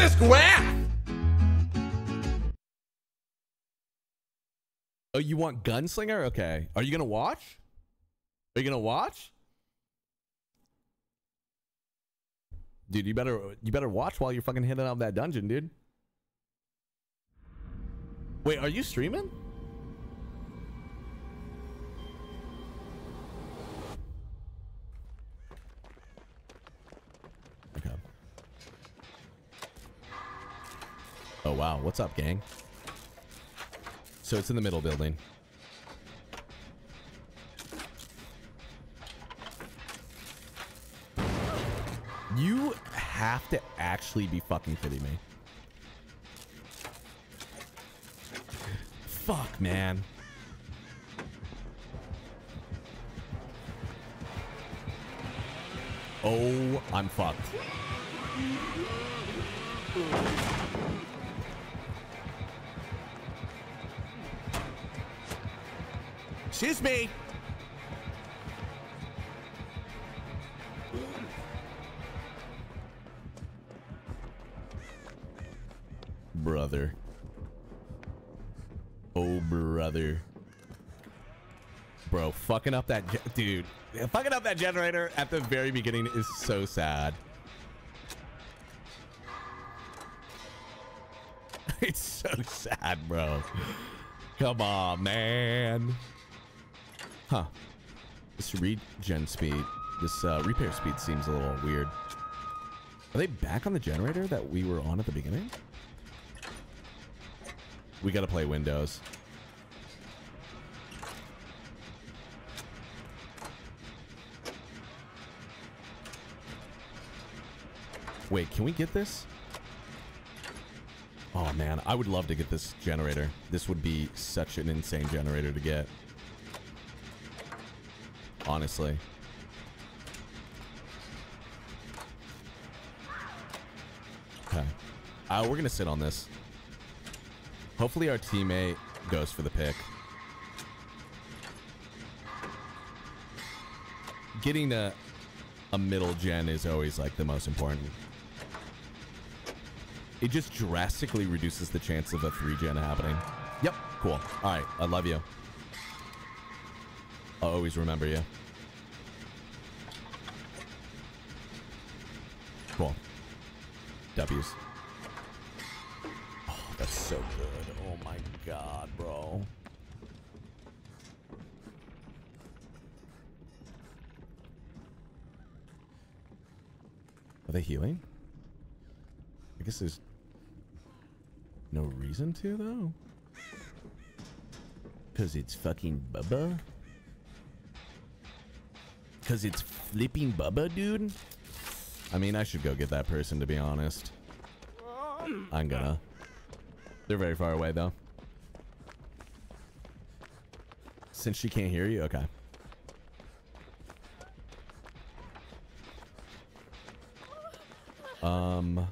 at this graph. Oh, you want Gunslinger? Okay. Are you gonna watch? Are you gonna watch? Dude, you better you better watch while you're fucking hitting up that dungeon, dude. Wait, are you streaming? Oh wow, what's up, gang? So it's in the middle building. You have to actually be fucking kidding me. Fuck, man. Oh, I'm fucked. Excuse me. Brother. Oh, brother. Bro, fucking up that... Dude, fucking up that generator at the very beginning is so sad. it's so sad, bro. Come on, man. Huh. This regen speed, this uh, repair speed seems a little weird. Are they back on the generator that we were on at the beginning? We gotta play Windows. Wait, can we get this? Oh man, I would love to get this generator. This would be such an insane generator to get. Honestly. Okay. Uh, we're gonna sit on this. Hopefully our teammate goes for the pick. Getting a, a middle gen is always like the most important. It just drastically reduces the chance of a three gen happening. Yep, cool. All right, I love you. I'll always remember you. Cool. W's. Oh, that's so good. Oh my god, bro. Are they healing? I guess there's no reason to, though. Because it's fucking Bubba? Because it's flipping Bubba, dude? I mean, I should go get that person, to be honest. I'm gonna. They're very far away, though. Since she can't hear you? Okay. Um,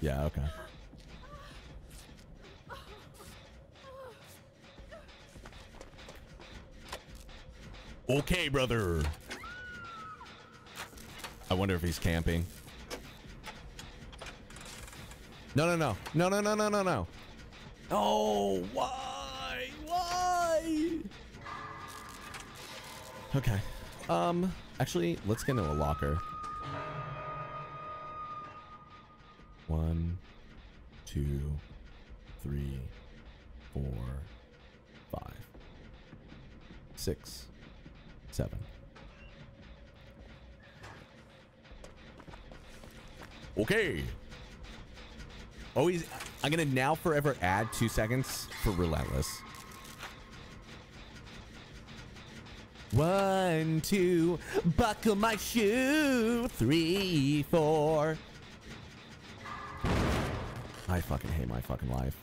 yeah, okay. Okay, brother. I wonder if he's camping. No, no, no. No, no, no, no, no, no. Oh, why? Why? Okay. Um, actually, let's get into a locker. One, two, three, four, five, six, seven. Okay. Always, I'm gonna now forever add two seconds for relentless. One, two, buckle my shoe. Three, four. I fucking hate my fucking life.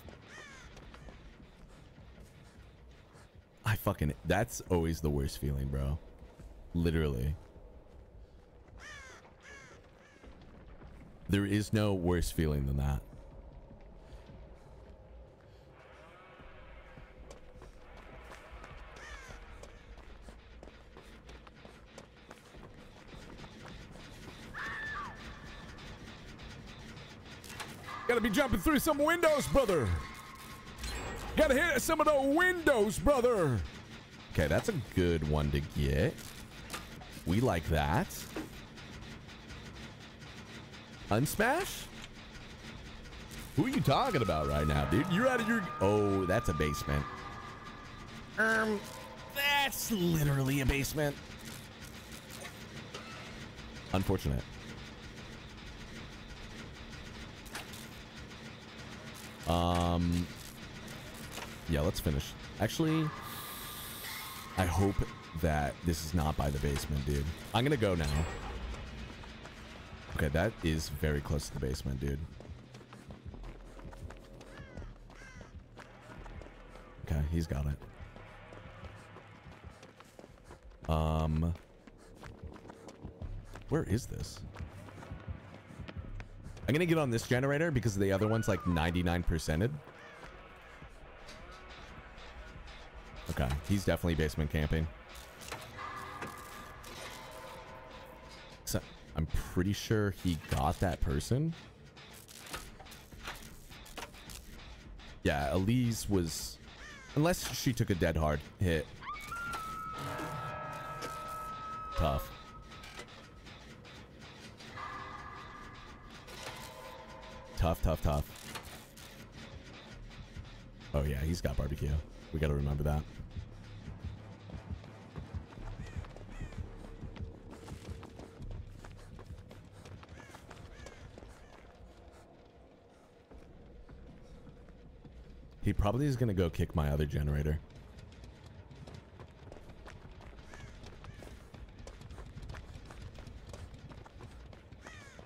I fucking, that's always the worst feeling, bro. Literally. There is no worse feeling than that. Gotta be jumping through some windows, brother. Gotta hit some of the windows, brother. Okay, that's a good one to get. We like that. Unsmash? Who are you talking about right now, dude? You're out of your... Oh, that's a basement. Um, that's literally a basement. Unfortunate. Um, yeah, let's finish. Actually, I hope that this is not by the basement, dude. I'm gonna go now. Okay, that is very close to the basement, dude. Okay, he's got it. Um, where is this? I'm gonna get on this generator because the other one's like 99%ed. Okay, he's definitely basement camping. I'm pretty sure he got that person. Yeah, Elise was... Unless she took a dead hard hit. Tough. Tough, tough, tough. Oh yeah, he's got barbecue. We gotta remember that. Probably is gonna go kick my other generator.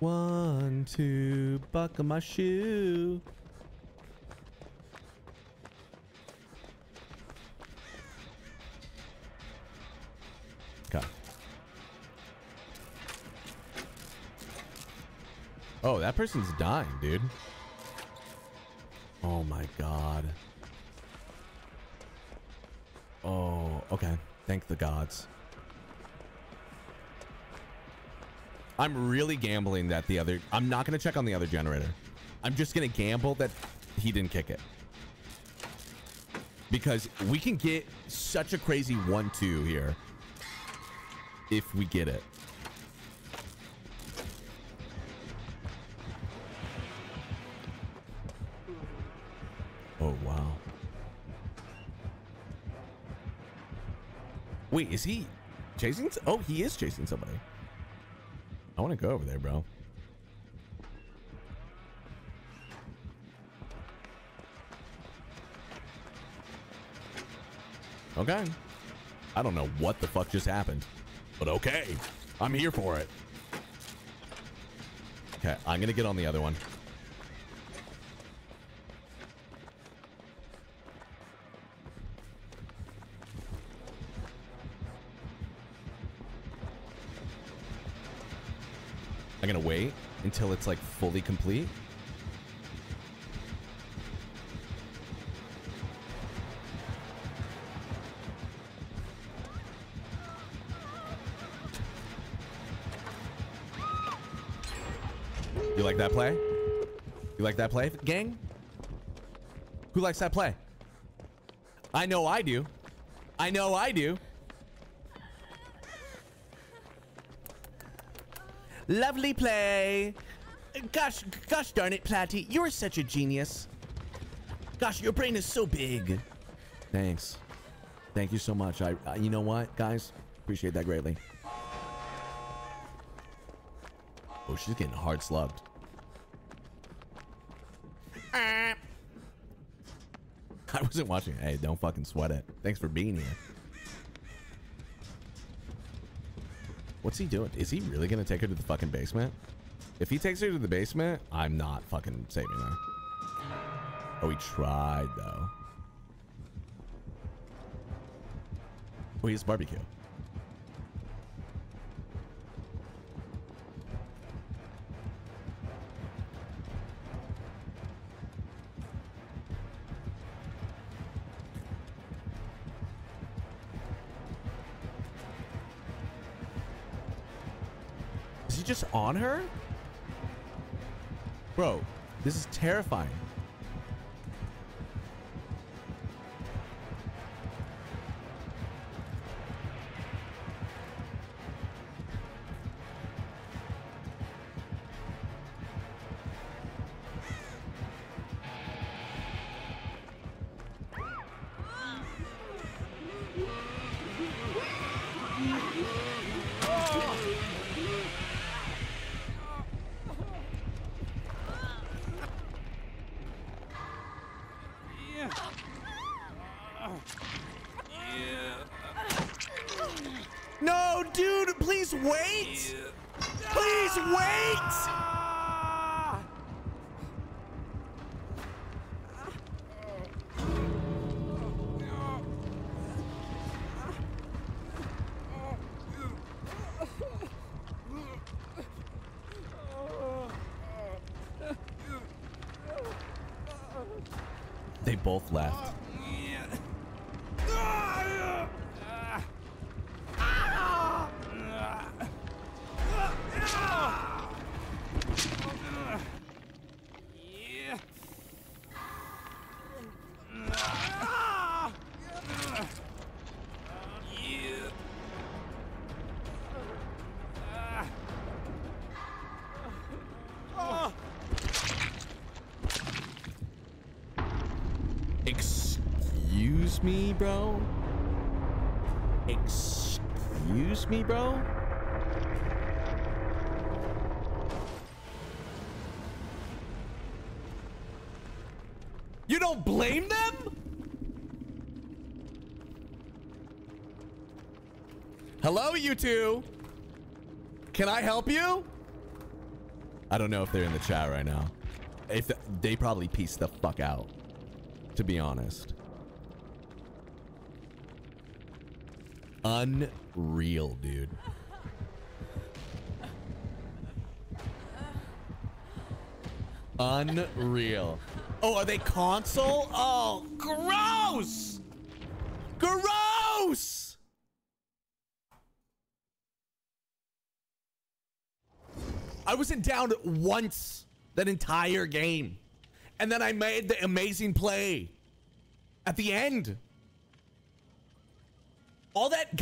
One, two, buckle my shoe. Okay. Oh, that person's dying, dude. Oh my god. Okay. Thank the gods. I'm really gambling that the other... I'm not going to check on the other generator. I'm just going to gamble that he didn't kick it. Because we can get such a crazy 1-2 here. If we get it. Wait, is he chasing? Oh, he is chasing somebody. I want to go over there, bro. Okay. I don't know what the fuck just happened, but okay. I'm here for it. Okay, I'm going to get on the other one. Gonna wait until it's like fully complete. You like that play? You like that play, gang? Who likes that play? I know I do. I know I do. Lovely play. Gosh, gosh darn it, Platty. You're such a genius. Gosh, your brain is so big. Thanks. Thank you so much. I, uh, you know what, guys? Appreciate that greatly. Oh, she's getting hard slugged. I wasn't watching. Hey, don't fucking sweat it. Thanks for being here. What's he doing? Is he really gonna take her to the fucking basement? If he takes her to the basement, I'm not fucking saving her. Oh, he tried though. Oh, he has barbecue. Just on her? Bro, This is terrifying. Me, bro? You don't blame them? Hello, you two. Can I help you? I don't know if they're in the chat right now. If they probably pieced the fuck out, to be honest. Unreal, dude. Unreal. Oh, are they console? Oh, gross! Gross! I wasn't down once that entire game. And then I made the amazing play at the end.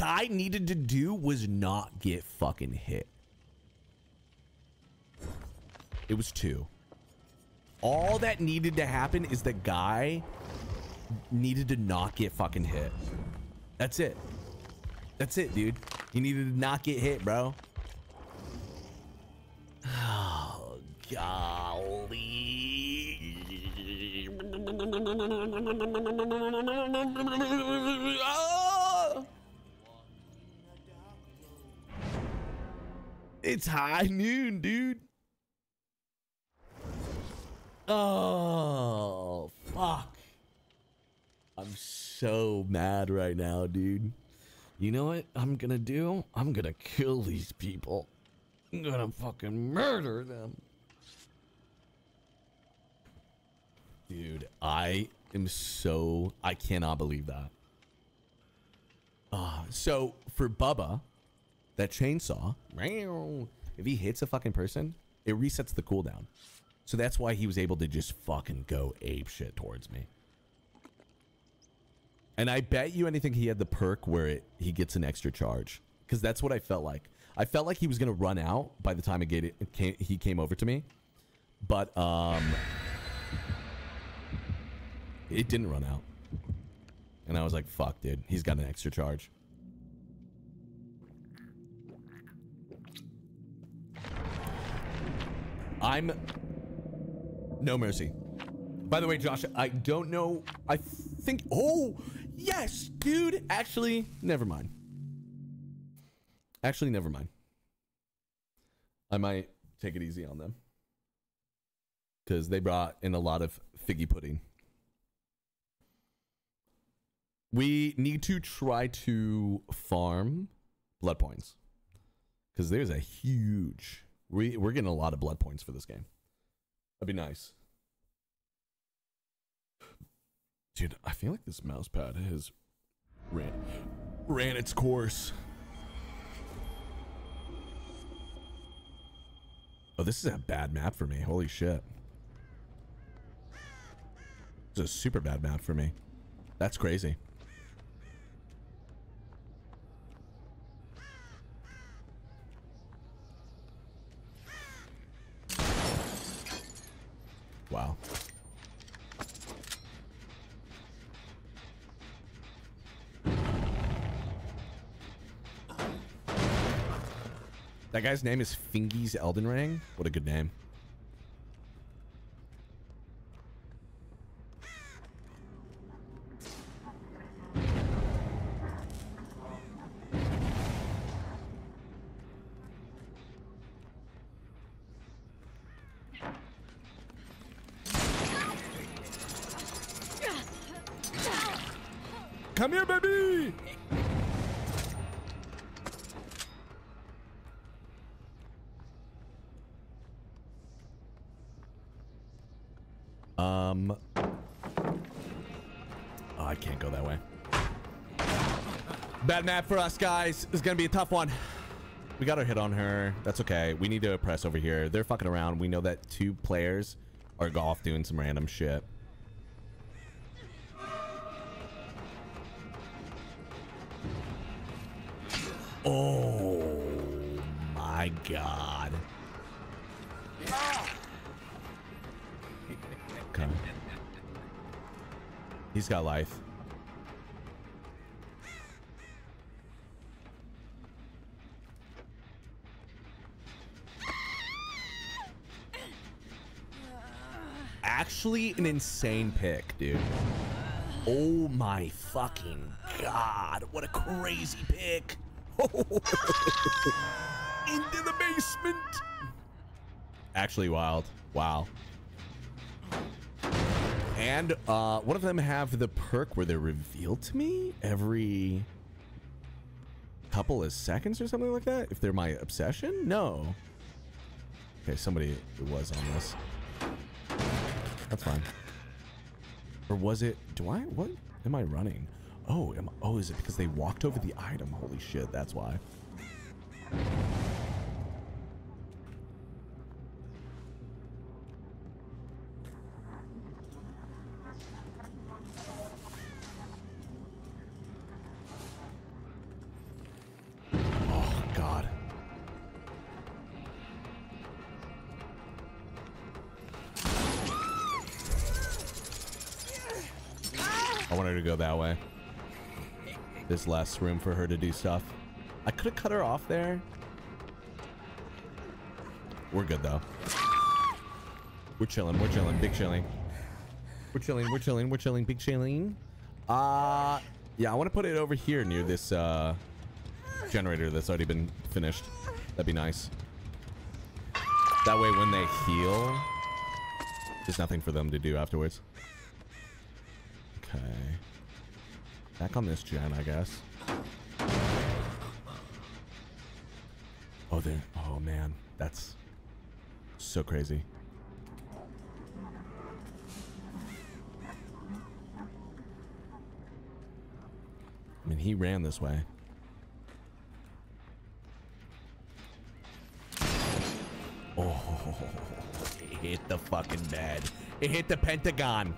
Guy needed to do was not get fucking hit. It was two. All that needed to happen is the guy needed to not get fucking hit. That's it. That's it, dude. He needed to not get hit, bro. Oh, golly. Oh! It's high noon, dude. Oh, fuck. I'm so mad right now, dude. You know what I'm gonna do? I'm gonna kill these people. I'm gonna fucking murder them. Dude, I am so I cannot believe that. Uh, so for Bubba, that chainsaw, if he hits a fucking person, it resets the cooldown. So that's why he was able to just fucking go ape shit towards me. And I bet you anything he had the perk where it, he gets an extra charge. Because that's what I felt like. I felt like he was going to run out by the time it, he came over to me. But um, it didn't run out. And I was like, fuck, dude. He's got an extra charge. I'm no mercy. By the way, Josh, I don't know. I think. Oh, yes, dude. Actually, never mind. Actually, never mind. I might take it easy on them. Because they brought in a lot of figgy pudding. We need to try to farm blood points. Because there's a huge. We, we're getting a lot of blood points for this game. That'd be nice. Dude, I feel like this mouse pad has ran ran its course. Oh, this is a bad map for me. Holy shit. It's a super bad map for me. That's crazy. Wow. That guy's name is Fingy's Elden Ring. What a good name. Bad map for us, guys. Is gonna be a tough one. We got our hit on her. That's okay. We need to press over here. They're fucking around. We know that two players are golf doing some random shit. Insane pick, dude. Oh my fucking god. What a crazy pick. Into the basement. Actually wild. Wow. And uh, one of them have the perk where they're revealed to me every couple of seconds or something like that. If they're my obsession? No. Okay, somebody was on this. That's fine. Or was it? Do I? What am I running? Oh, am, oh, is it because they walked over the item? Holy shit, that's why. I want her to go that way. There's less room for her to do stuff. I could have cut her off there. We're good though. We're chilling. We're chilling. Big chilling. We're chilling. We're chilling. We're chilling. Big chilling. Uh, yeah, I want to put it over here near this uh, generator that's already been finished. That'd be nice. That way when they heal, there's nothing for them to do afterwards. Okay. Back on this gen, I guess. Oh, there. Oh, man. That's so crazy. I mean, he ran this way. Oh, it hit the fucking bed. It hit the Pentagon.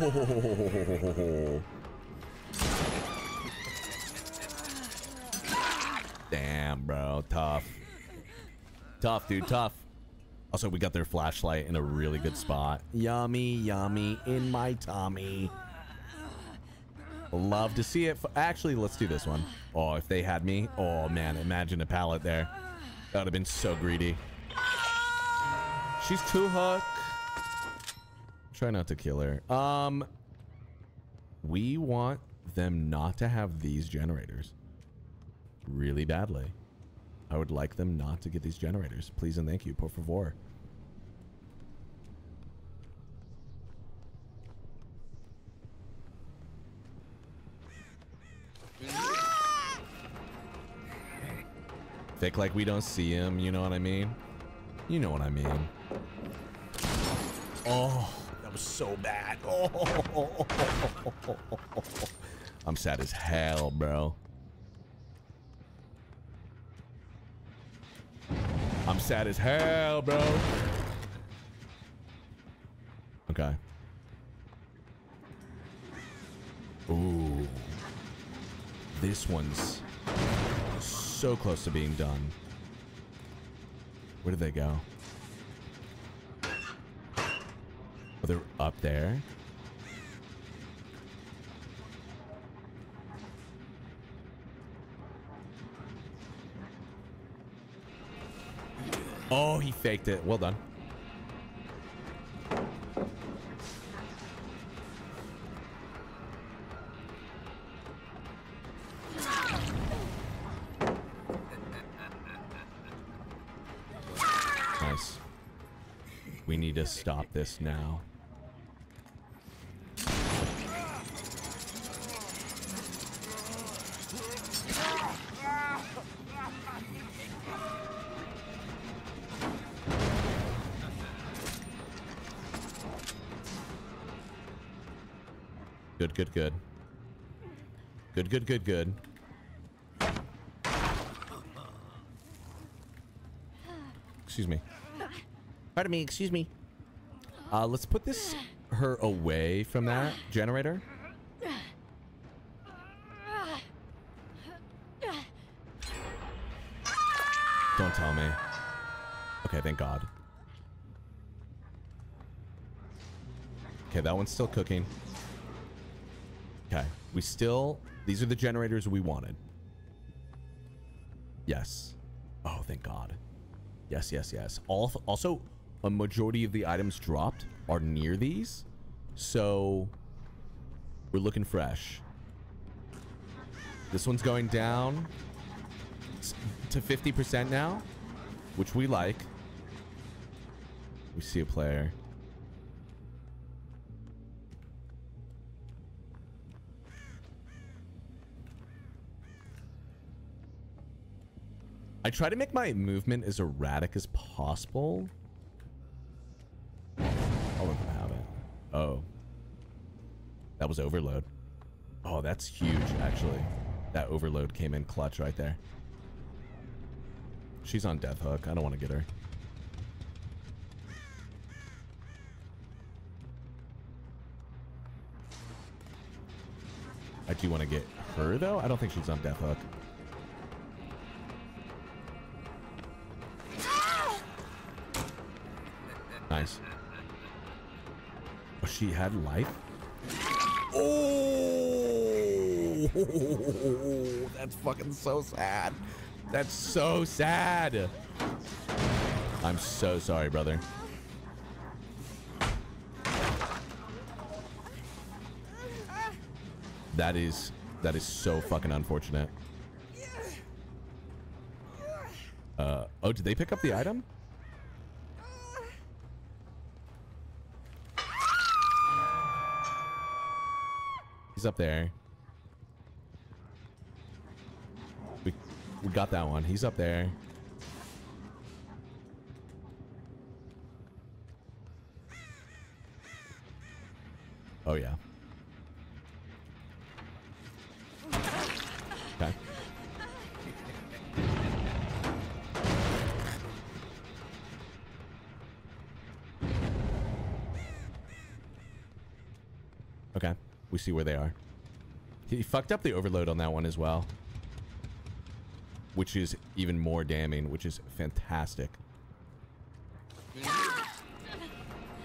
Oh. Damn, bro. Tough. Tough, dude. Tough. Also, we got their flashlight in a really good spot. Yummy, yummy. In my tummy. Love to see it. Actually, let's do this one. Oh, if they had me. Oh, man. Imagine a pallet there. That would have been so greedy. She's too hook. Try not to kill her. Um, we want them not to have these generators really badly. I would like them not to get these generators. Please and thank you, por favor. Fake like we don't see him, you know what I mean? You know what I mean. Oh so bad. Oh. I'm sad as hell, bro. I'm sad as hell, bro. Okay. Ooh. This one's so close to being done. Where did they go? Oh, they're up there. Oh, he faked it. Well done. Nice. We need to stop this now. Good, good. Excuse me. Pardon me, excuse me. Uh, let's put this her away from that generator. Don't tell me. Okay, thank God. Okay, that one's still cooking. Okay, we still... These are the generators we wanted. Yes. Oh, thank God. Yes, yes, yes. Also, a majority of the items dropped are near these. So, we're looking fresh. This one's going down to 50% now, which we like. We see a player. I try to make my movement as erratic as possible. I'll let them have it. Oh. That was overload. Oh, that's huge, actually. That overload came in clutch right there. She's on death hook. I don't want to get her. I do want to get her, though. I don't think she's on death hook. She had life? Oh, that's fucking so sad. That's so sad. I'm so sorry, brother. That is that is so fucking unfortunate. Uh oh, did they pick up the item? He's up there. We we got that one. He's up there. Oh yeah. See where they are. He fucked up the overload on that one as well. Which is even more damning, which is fantastic.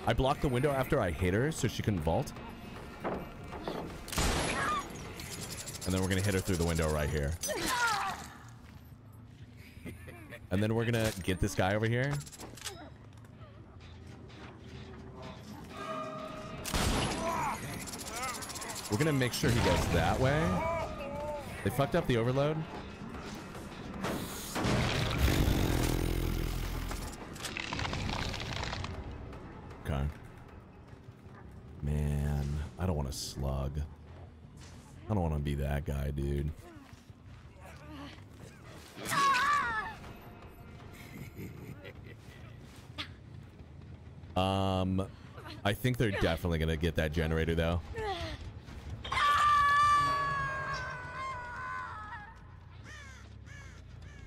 I blocked the window after I hit her so she couldn't vault. And then we're going to hit her through the window right here. And then we're going to get this guy over here. We're gonna make sure he goes that way. They fucked up the overload. Okay. Man, I don't want to slug. I don't want to be that guy, dude. Um, I think they're definitely going to get that generator, though.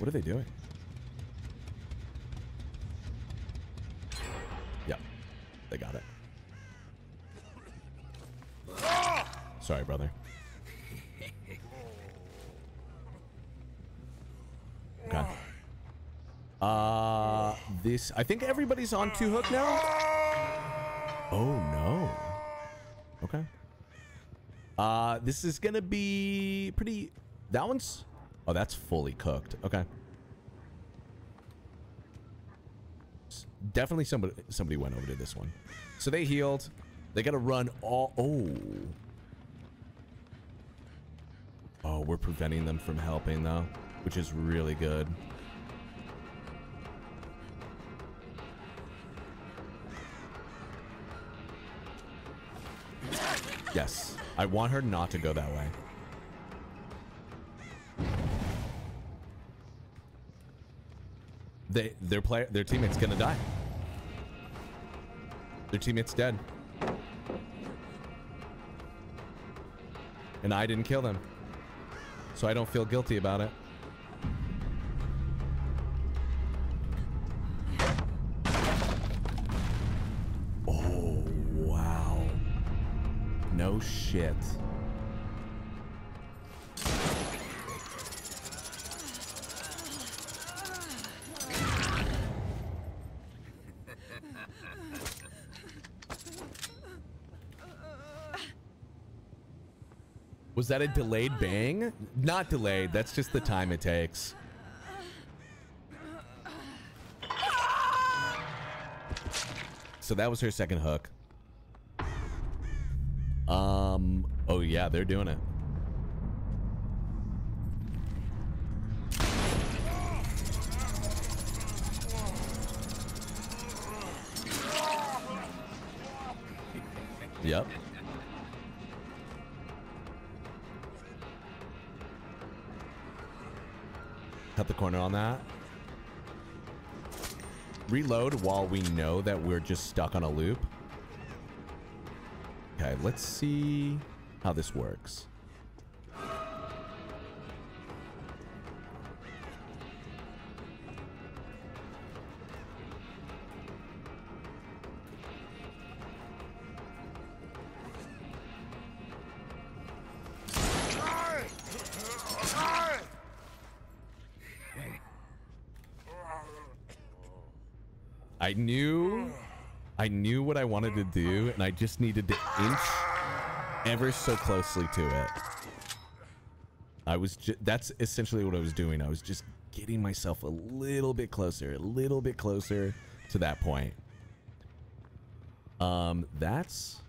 What are they doing? Yep, they got it. Sorry, brother. Okay. Uh, this. I think everybody's on two hook now. Oh no. Okay. Uh, this is gonna be pretty. That one's. Oh, that's fully cooked. Okay. S- Definitely somebody somebody went over to this one. So they healed. They gotta run all. Oh. Oh, we're preventing them from helping though, which is really good. Yes. I want her not to go that way. They their player their teammate's gonna die. Their teammate's dead. And I didn't kill them. So I don't feel guilty about it. Oh wow. No shit. Was that a delayed bang? Not delayed. That's just the time it takes. So that was her second hook. Um, oh yeah, they're doing it. Yep. Corner on that. Reload while we know that we're just stuck on a loop. Okay, let's see how this works. Wanted to do and I just needed to inch ever so closely to it. I was just that's essentially what I was doing. I was just getting myself a little bit closer, a little bit closer to that point. Um that's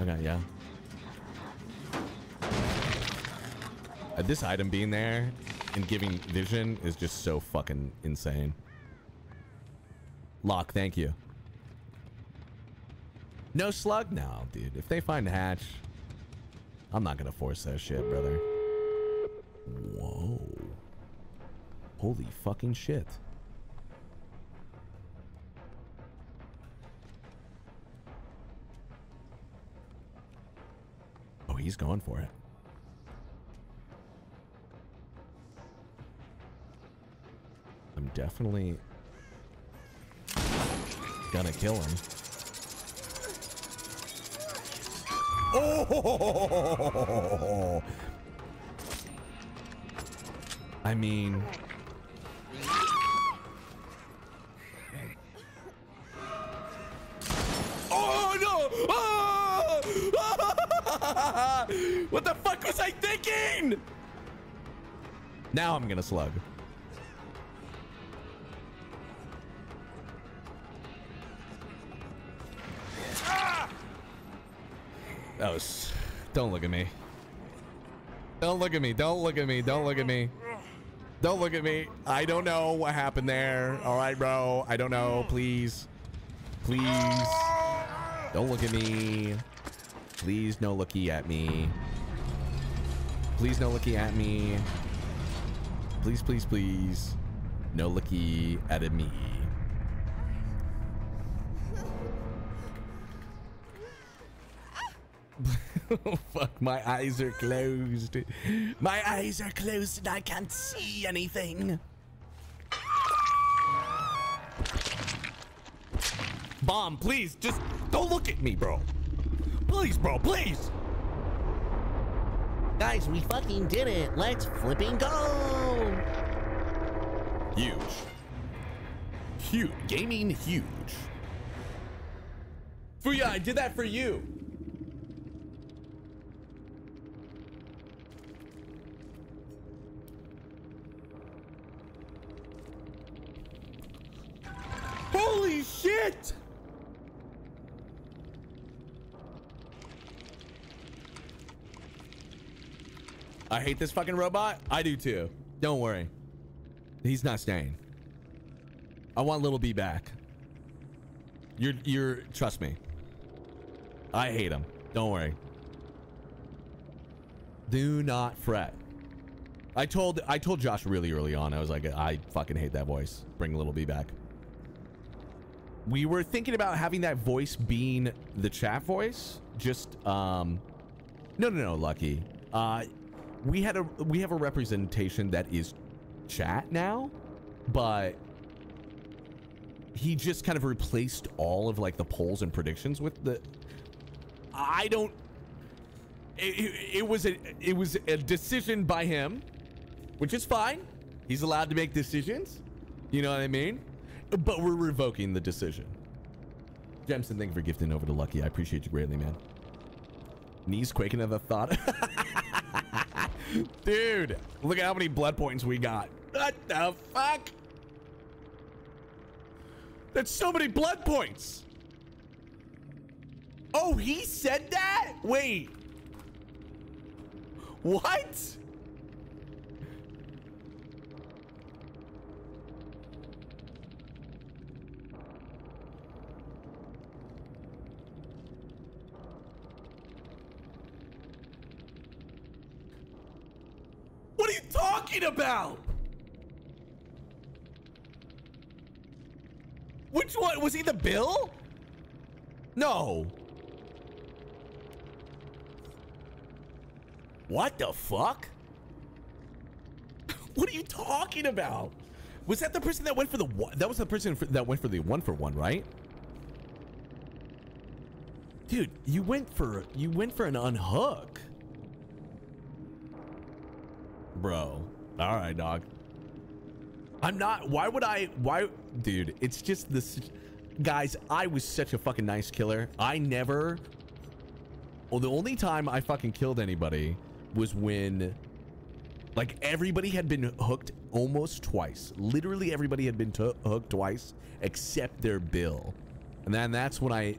Okay, yeah. Uh, this item being there and giving vision is just so fucking insane. Lock, thank you. No slug? No, dude. If they find a hatch, I'm not gonna force that shit, brother. Whoa. Holy fucking shit. Oh, he's going for it. I'm definitely gonna kill him. Oh! I mean... Oh no! Ah! what the fuck was I thinking? Now I'm gonna slug. Oh, Was. Don't look at me. Don't look at me. Don't look at me. Don't look at me. Don't look at me. I don't know what happened there. All right, bro. I don't know. Please. Please. Don't look at me. Please no looky at me. Please no looky at me. Please, please, please. No looky at me. Fuck, my eyes are closed. My eyes are closed and I can't see anything. Bomb, please, just don't look at me, bro. Please, bro, please. Guys, we fucking did it. Let's flipping go. Huge. Huge. Gaming huge. Fooya, I did that for you. I hate this fucking robot. I do too. Don't worry. He's not staying. I want Little B back. You're, you're, trust me. I hate him. Don't worry. Do not fret. I told, I told Josh really early on. I was like, I fucking hate that voice. Bring Little B back. We were thinking about having that voice being the chat voice. Just, um, no, no, no, Lucky. Uh, we had a, we have a representation that is chat now, but he just kind of replaced all of like the polls and predictions with the I don't it, it, was a it was a decision by him which is fine. He's allowed to make decisions. You know what I mean? But we're revoking the decision. Jemson thank you for gifting over to Lucky. I appreciate you greatly man. Knees quaking at the thought dude look at how many blood points we got what the fuck that's so many blood points. Oh, he said that? Wait. What? What are you talking about? Which one? Was he the Bill? No. What the fuck? what are you talking about? Was that the person that went for the one? That was the person that went for the one for one, right? Dude, you went for you went for an unhook. Bro. All right, dog. I'm not. Why would I? Why, dude? It's just this. Guys, I was such a fucking nice killer. I never. Well, the only time I fucking killed anybody was when, like, everybody had been hooked almost twice. Literally, everybody had been hooked twice except their bill, and then that's when I.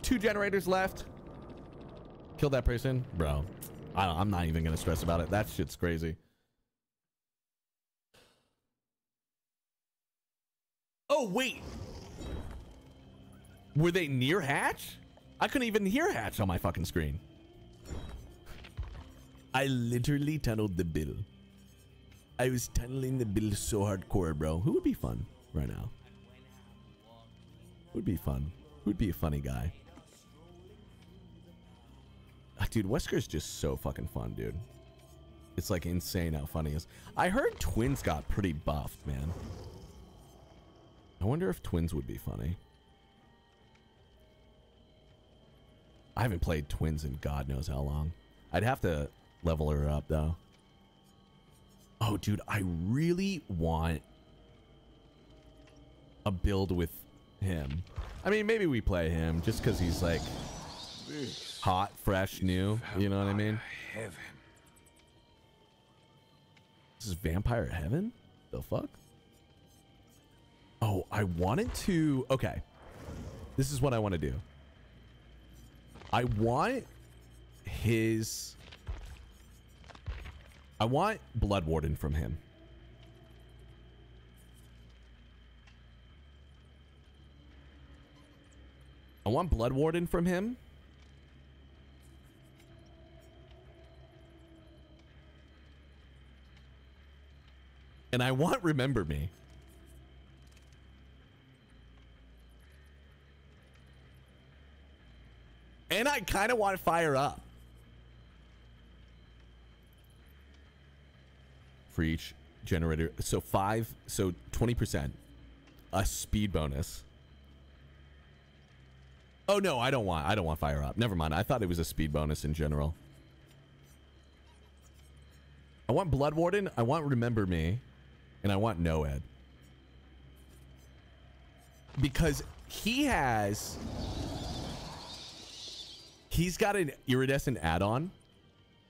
Two generators left. Kill that person, bro. I I'm not even gonna stress about it. That shit's crazy. Oh, wait. Were they near hatch? I couldn't even hear hatch on my fucking screen. I literally tunneled the bill. I was tunneling the bill so hardcore, bro. Who would be fun right now? Would be fun? Would be a funny guy? Ah, dude, Wesker's just so fucking fun, dude. It's like insane how funny he is. I heard Twins got pretty buffed, man. I wonder if twins would be funny. I haven't played twins in God knows how long. I'd have to level her up though. Oh, dude, I really want a build with him. I mean, maybe we play him just because he's like hot, fresh, new. You know what I mean? Heaven. This is Vampire Heaven? The fuck? Oh, I wanted to... Okay. This is what I want to do. I want his... I want Blood Warden from him. I want Blood Warden from him. And I want Remember Me. And I kind of want to fire up. For each generator. So five, so 20%. A speed bonus. Oh no, I don't want I don't want fire up. Never mind. I thought it was a speed bonus in general. I want Blood Warden, I want Remember Me, and I want Noed. Because he has he's got an iridescent add-on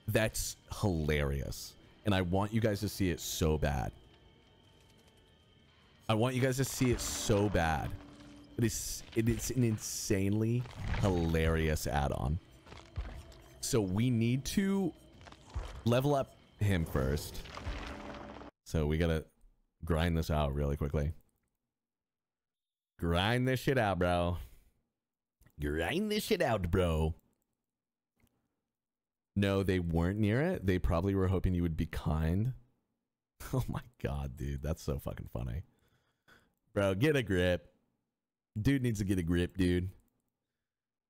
that's hilarious. And I want you guys to see it so bad. I want you guys to see it so bad. It is it is an insanely hilarious add-on. So we need to level up him first. So we gotta grind this out really quickly. Grind this shit out, bro. Grind this shit out, bro. No, they weren't near it. They probably were hoping you would be kind. Oh my god, dude. That's so fucking funny. Bro, get a grip. Dude needs to get a grip, dude.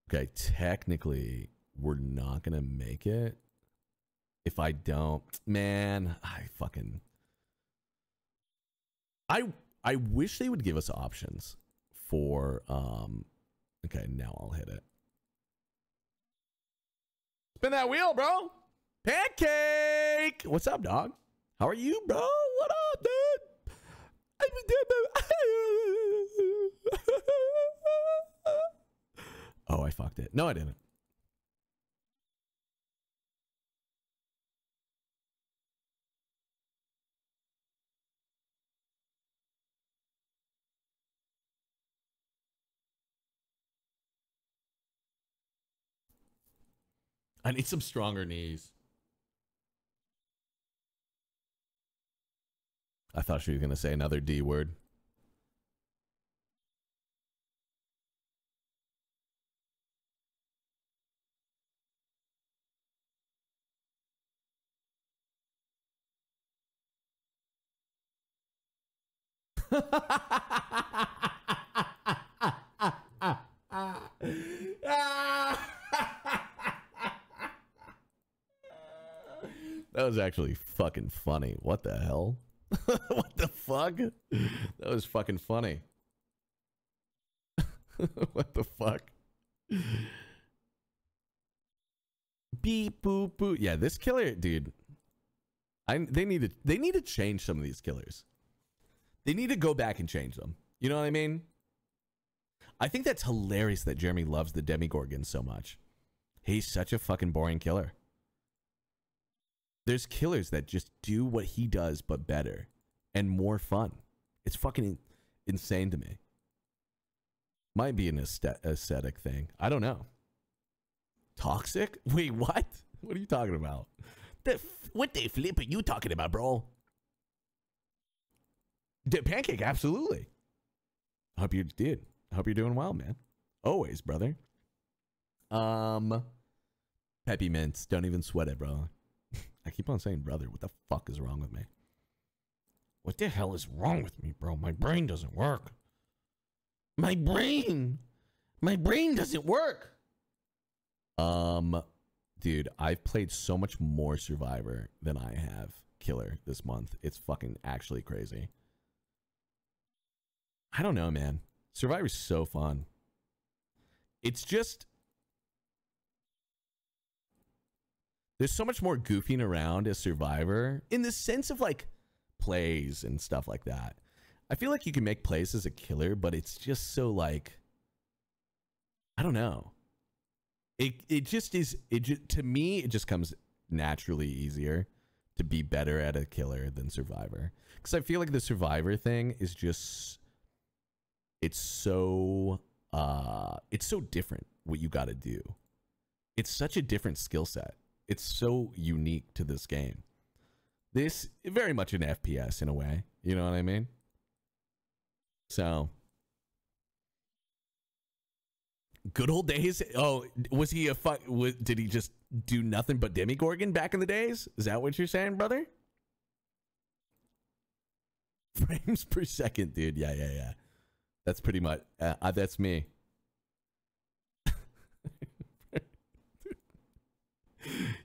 Okay, technically, we're not gonna make it. If I don't, man, I fucking I I wish they would give us options for um okay, now I'll hit it. Spin that wheel, bro. Pancake. What's up, dog? How are you, bro? What up, dude? oh, I fucked it. No, I didn't. I need some stronger knees. I thought she was going to say another D word. That was actually fucking funny. What the hell? what the fuck? That was fucking funny. what the fuck? Beep boop boop. Yeah, this killer, dude. I they need to they need to change some of these killers. They need to go back and change them. You know what I mean? I think that's hilarious that Jeremy loves the Demogorgon so much. He's such a fucking boring killer. There's killers that just do what he does, but better and more fun. It's fucking insane to me. Might be an aesthetic thing. I don't know. Toxic? Wait, what? What are you talking about? The what the flip are you talking about, bro? The pancake, absolutely. Hope you did. Hope you're doing well, man. Always, brother. Um, Peppy Mints, don't even sweat it, bro. I keep on saying brother. What the fuck is wrong with me? What the hell is wrong with me, bro? My brain doesn't work. My brain. My brain doesn't work. Um, dude, I've played so much more Survivor than I have Killer this month. It's fucking actually crazy. I don't know, man. Survivor's so fun. It's just there's so much more goofing around as Survivor in the sense of like plays and stuff like that. I feel like you can make plays as a killer, but it's just so like I don't know. It it just is it just, to me it just comes naturally easier to be better at a killer than Survivor because I feel like the Survivor thing is just it's so uh it's so different what you got to do. It's such a different skill set it's so unique to this game. This very much an FPS in a way. You know what I mean? So good old days. Oh, was he a fuck? Did he just do nothing but Demogorgon back in the days? Is that what you're saying, brother? Frames per second, dude. Yeah, yeah, yeah. That's pretty much. Uh, uh that's me.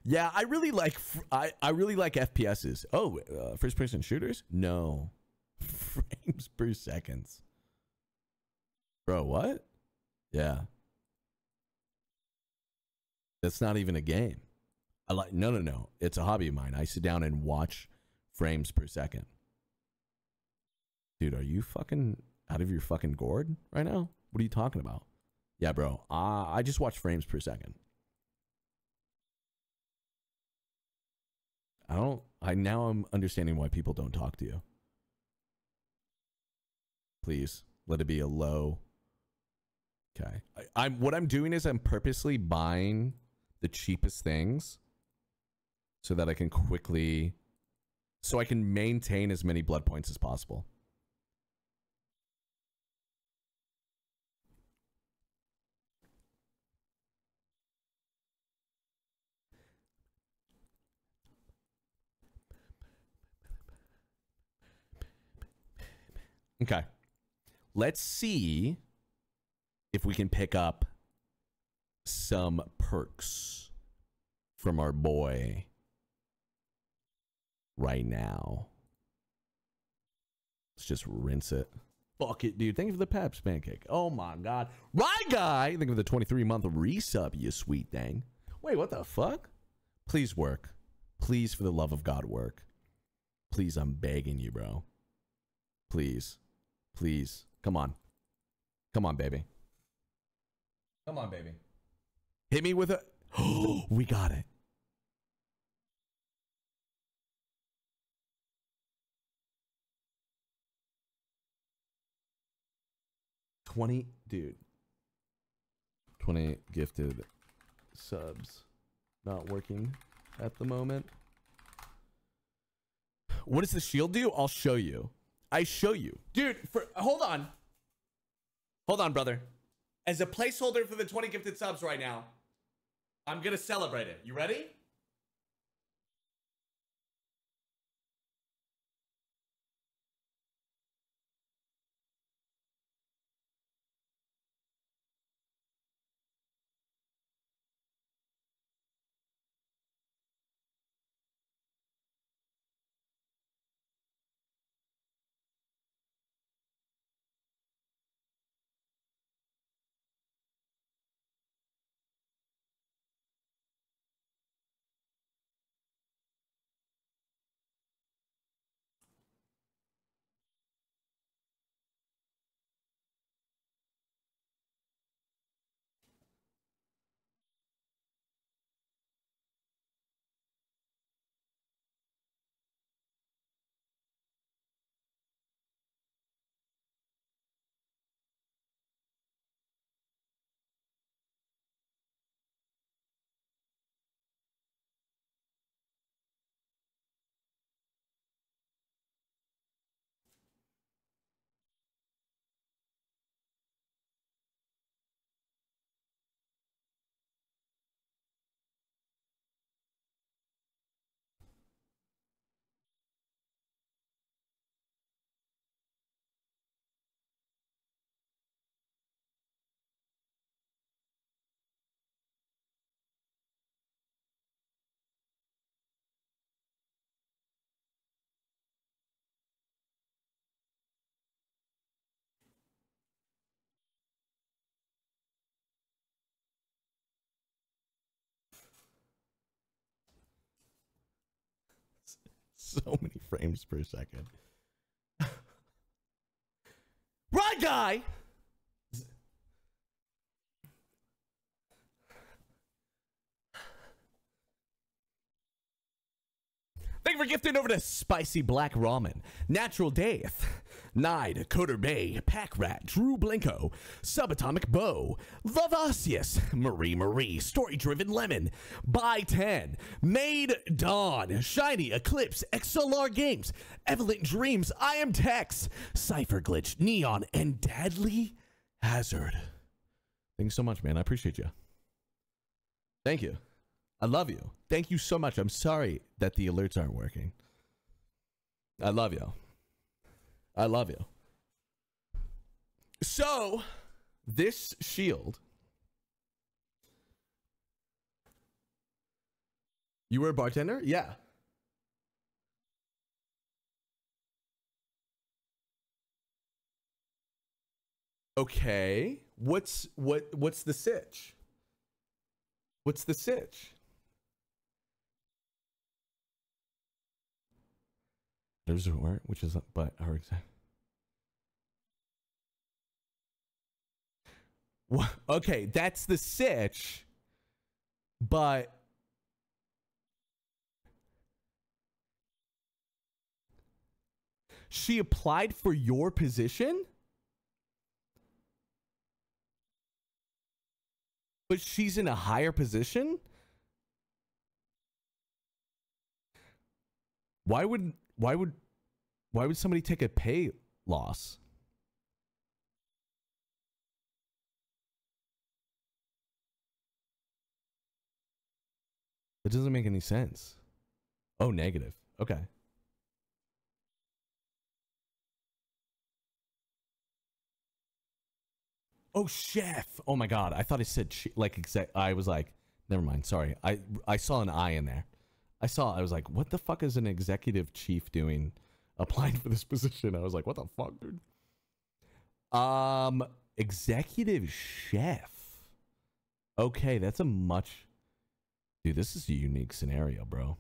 Yeah, I really like I I really like FPSs. Oh, uh, first person shooters? No. Frames per seconds. Bro, what? Yeah. That's not even a game. I like no no no. It's a hobby of mine. I sit down and watch frames per second. Dude, are you fucking out of your fucking gourd right now? What are you talking about? Yeah, bro. Uh, I just watch frames per second. I don't. I now I'm understanding why people don't talk to you. Please let it be a low. Okay. I, I'm what I'm doing is I'm purposely buying the cheapest things so that I can quickly so I can maintain as many blood points as possible. Okay. Let's see if we can pick up some perks from our boy right now. Let's just rinse it. Fuck it, dude. Thank you for the Peps pancake. Oh my god. Right guy. Think of the 23 month resub, you sweet thing. Wait, what the fuck? Please work. Please, for the love of God, work. Please, I'm begging you, bro. Please. Please. Come on. Come on, baby. Come on, baby. Hit me with a. Oh, we got it. Twenty, dude. Twenty gifted subs. Not working at the moment. What does the shield do? I'll show you. I show you, dude. For hold on, hold on, brother. As a placeholder for the 20 gifted subs right now, I'm gonna celebrate it. You ready? So many frames per second. right guy. Thank you for gifting over to Spicy Black Ramen, Natural Death, Nide, Coder Bay, Pack Rat, Drew Blinko, Subatomic Bow, Lavasius, Marie Marie, Story Driven Lemon, Buy 10, Made Dawn, Shiny Eclipse, XLR Games, Evelyn Dreams, I Am Tex, Cypher Glitch, Neon, and Deadly Hazard. Thanks so much, man. I appreciate you. Thank you. I love you. Thank you so much. I'm sorry that the alerts aren't working. I love you. I love you. So, this shield You were a bartender? Yeah. Okay. What's what what's the sitch? What's the sitch? There's where which is but our exact Wha- Okay, that's the sitch. But she applied for your position? But she's in a higher position? Why would why would why would somebody take a pay loss? It doesn't make any sense. Oh, negative. Okay. Oh, chef. Oh my god. I thought I said ch- like exact. I was like, never mind. Sorry. I I saw an I in there. I saw. I was like, what the fuck is an executive chief doing applying for this position? I was like, what the fuck, dude. Um, executive chef. Okay, that's a much. Dude, this is a unique scenario, bro.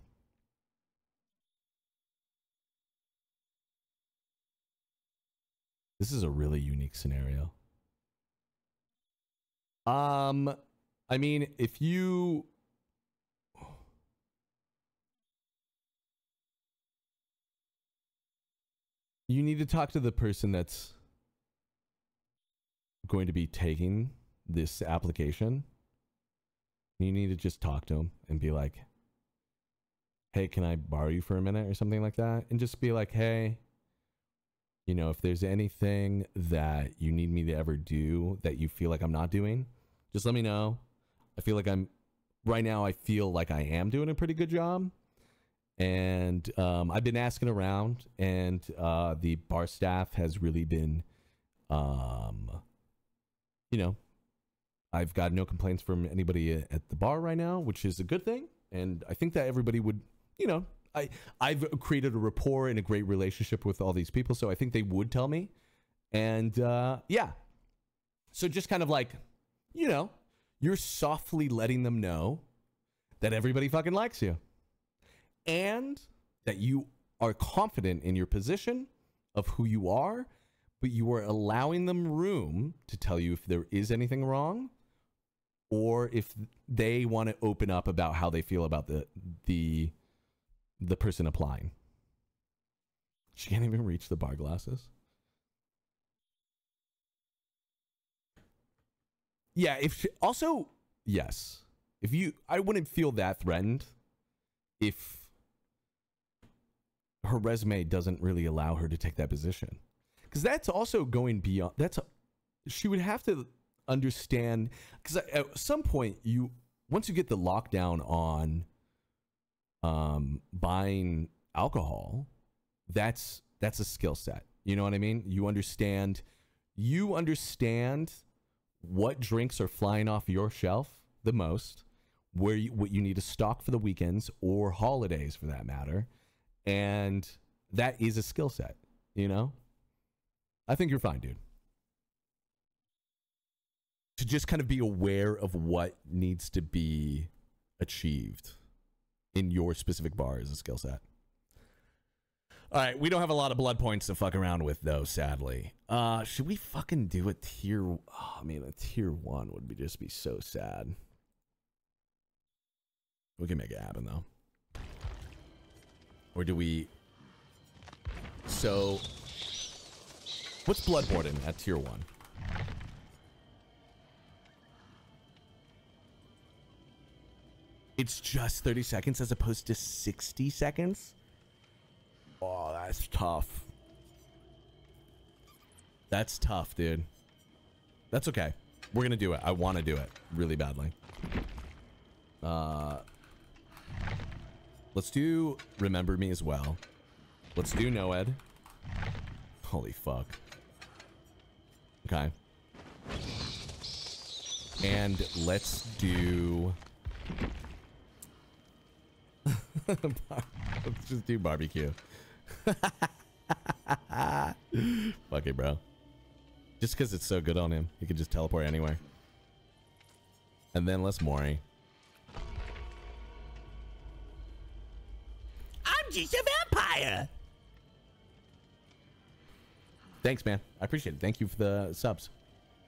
This is a really unique scenario. Um, I mean, if you you need to talk to the person that's going to be taking this application. You need to just talk to them and be like, "Hey, can I borrow you for a minute or something like that?" And just be like, "Hey, you know, if there's anything that you need me to ever do that you feel like I'm not doing, just let me know. I feel like I'm right now. I feel like I am doing a pretty good job, and um, I've been asking around, and uh, the bar staff has really been, um, you know, I've got no complaints from anybody at the bar right now, which is a good thing, and I think that everybody would, you know, I I've created a rapport and a great relationship with all these people, so I think they would tell me, and uh, yeah, so just kind of like, you know, you're softly letting them know that everybody fucking likes you, and that you are confident in your position of who you are, but you are allowing them room to tell you if there is anything wrong or if they want to open up about how they feel about the the the person applying. She can't even reach the bar glasses. Yeah, if she, also yes. If you I wouldn't feel that threatened if her resume doesn't really allow her to take that position. Cuz that's also going beyond that's she would have to understand cuz at some point you once you get the lockdown on um, buying alcohol, that's that's a skill set. You know what I mean? You understand you understand what drinks are flying off your shelf the most, where you, what you need to stock for the weekends or holidays for that matter, and that is a skill set. You know, I think you're fine, dude. To just kind of be aware of what needs to be achieved in your specific bar is a skill set. All right, we don't have a lot of blood points to fuck around with though, sadly. Uh should we fucking do a tier oh, I mean a tier 1 would be just be so sad. We can make it happen though. Or do we So What's Blood Warden at tier 1? It's just 30 seconds as opposed to 60 seconds? Oh, that's tough. That's tough, dude. That's okay. We're to do it. I want to do it really badly. Uh, let's do Remember Me as well. Let's do Noed. Holy fuck. Okay. And let's do Let's just do barbecue. Fuck it, bro. Just because it's so good on him, he can just teleport anywhere. And then let's Mori. I'm just a vampire. Thanks, man. I appreciate it. Thank you for the subs.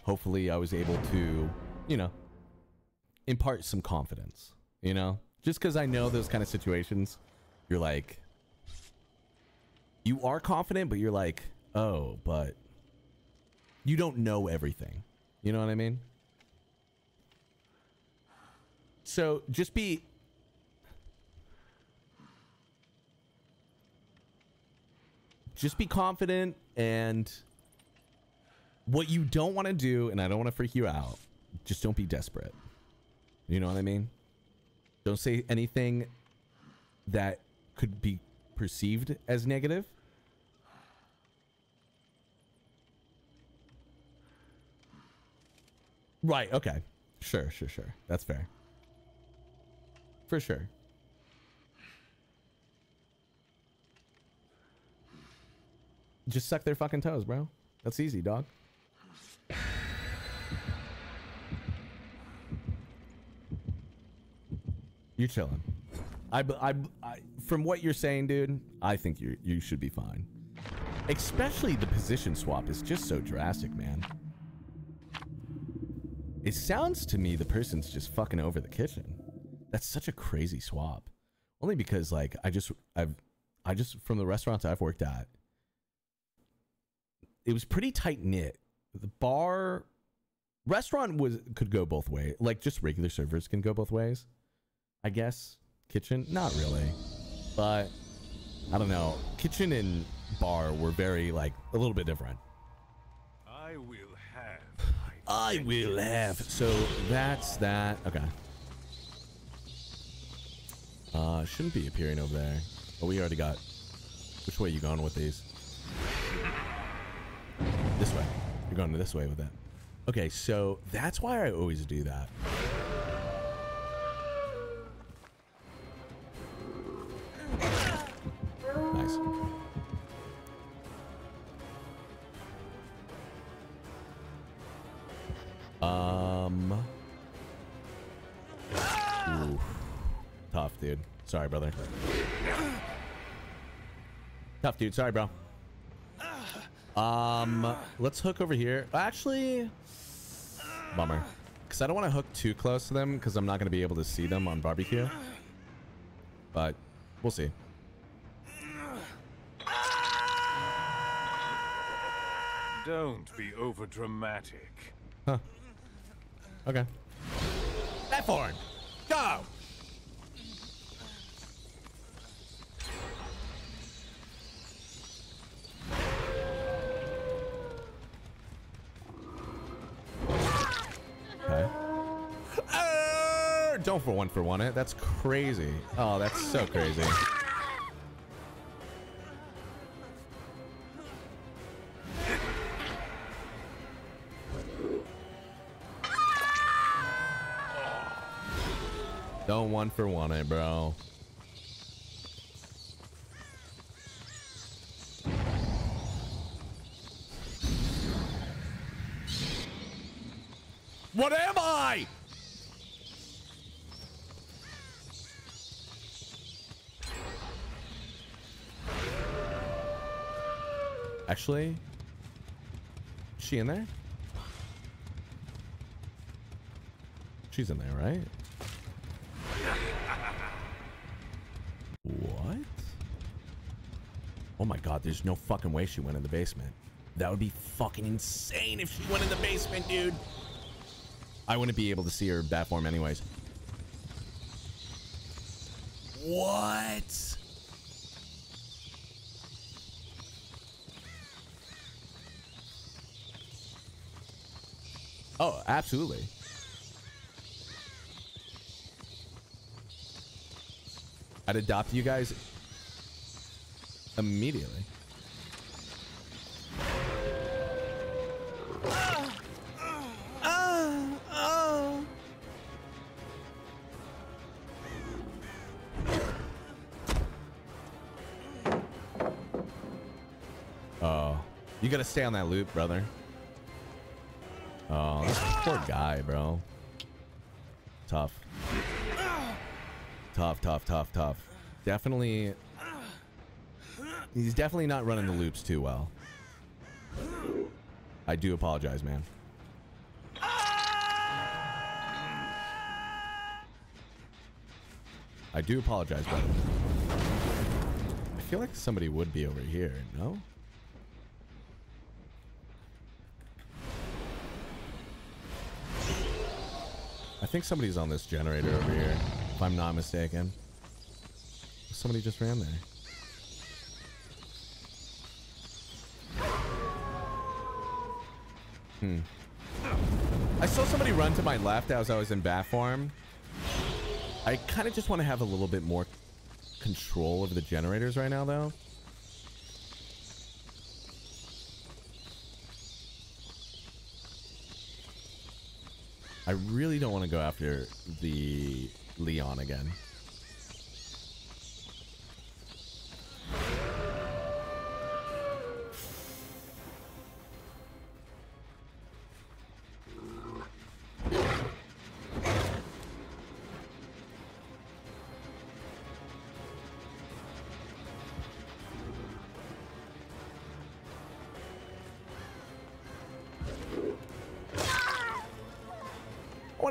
Hopefully, I was able to, you know, impart some confidence. You know, just because I know those kind of situations, you're like, you are confident, but you're like, oh, but you don't know everything. You know what I mean? So just be just be confident and what you don't want to do and I don't want to freak you out, just don't be desperate. You know what I mean? Don't say anything that could be perceived as negative. Right, okay. Sure, sure, sure. That's fair. For sure. Just suck their fucking toes, bro. That's easy, dog. You're chilling. I, I, I, from what you're saying, dude, I think you you should be fine. Especially the position swap is just so drastic, man. It sounds to me the person's just fucking over the kitchen. That's such a crazy swap. Only because like I just I've I just from the restaurants I've worked at, it was pretty tight knit. The bar restaurant was could go both ways. Like just regular servers can go both ways. I guess. Kitchen, not really. But I don't know. Kitchen and bar were very like a little bit different. I will have. I will have. So that's that. Okay. Uh, shouldn't be appearing over there. But we already got. Which way you going with these? This way. You're going this way with that. Okay, so that's why I always do that. Nice. Um. Tough, dude. Sorry, brother. Tough, dude. Sorry, bro. Um, let's hook over here. Actually, bummer. Because I don't want to hook too close to them because I'm not going to be able to see them on barbecue. But we'll see. Don't be over dramatic. Huh. Okay. That forward. Go! Don't for one for one it. That's crazy. Oh, that's so crazy. Don't one for one it, bro. What am I? Actually, is she in there? She's in there, right? What? Oh my god, there's no fucking way she went in the basement. That would be fucking insane if she went in the basement, dude. I wouldn't be able to see her bat form anyways. What? Oh, absolutely. I'd adopt you guys immediately. Oh, you gotta stay on that loop, brother. Oh, poor guy, bro. Tough. Tough, tough, tough, tough. Definitely. He's definitely not running the loops too well. I do apologize, man. I do apologize, brother. I feel like somebody would be over here, no? I think somebody's on this generator over here, if I'm not mistaken. Somebody just ran there. Hmm. I saw somebody run to my left as I was in bat form. I kind of just want to have a little bit more control over the generators right now, though. I really don't want to go after the Leon again.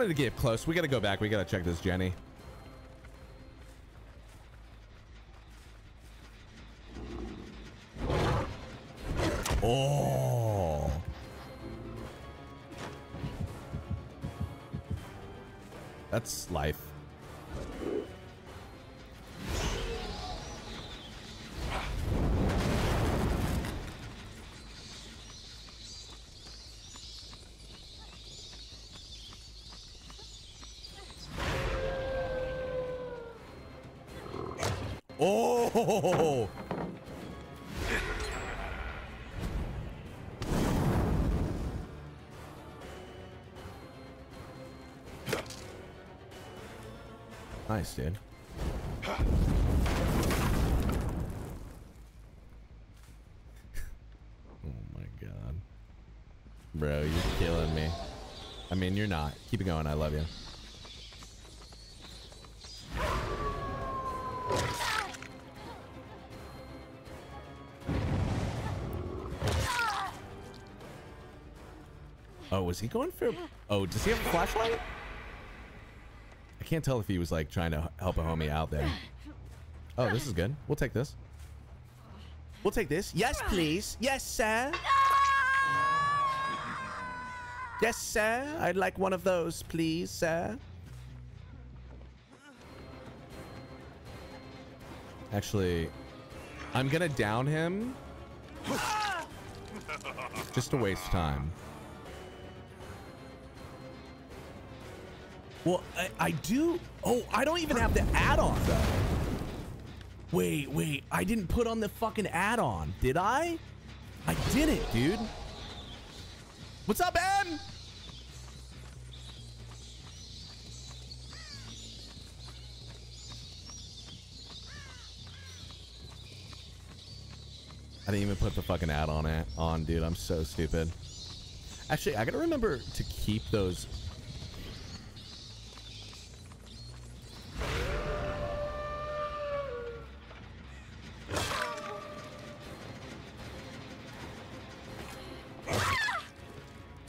Wanted to get close. We got to go back. We got to check this Jenny. Oh. That's life. Oh. Nice, dude. oh my god. Bro, you're killing me. I mean, you're not. Keep it going. I love you. Was he going for? Oh, does he have a flashlight? I can't tell if he was like trying to help a homie out there. Oh, this is good. We'll take this. We'll take this. Yes, please. Yes, sir. Yes, sir. I'd like one of those, please, sir. Actually, I'm gonna down him. Just to waste time. Well, I, I do. Oh, I don't even have the add-on though. Wait, wait. I didn't put on the fucking add-on, did I? I didn't, dude. What's up, M? I didn't even put the fucking add-on on, dude. I'm so stupid. Actually, I gotta remember to keep those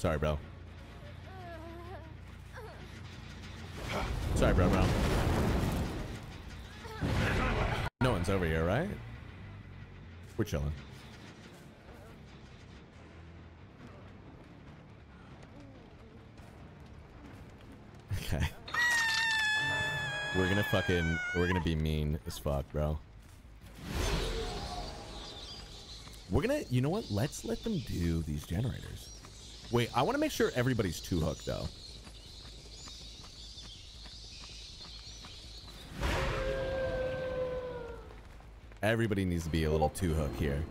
Sorry, bro. Sorry, bro, bro. No one's over here, right? We're chilling. Okay. We're gonna fucking, we're gonna be mean as fuck, bro. We're gonna, you know what? Let's let them do these generators. Wait, I want to make sure everybody's two hook though. Everybody needs to be a little two hook here.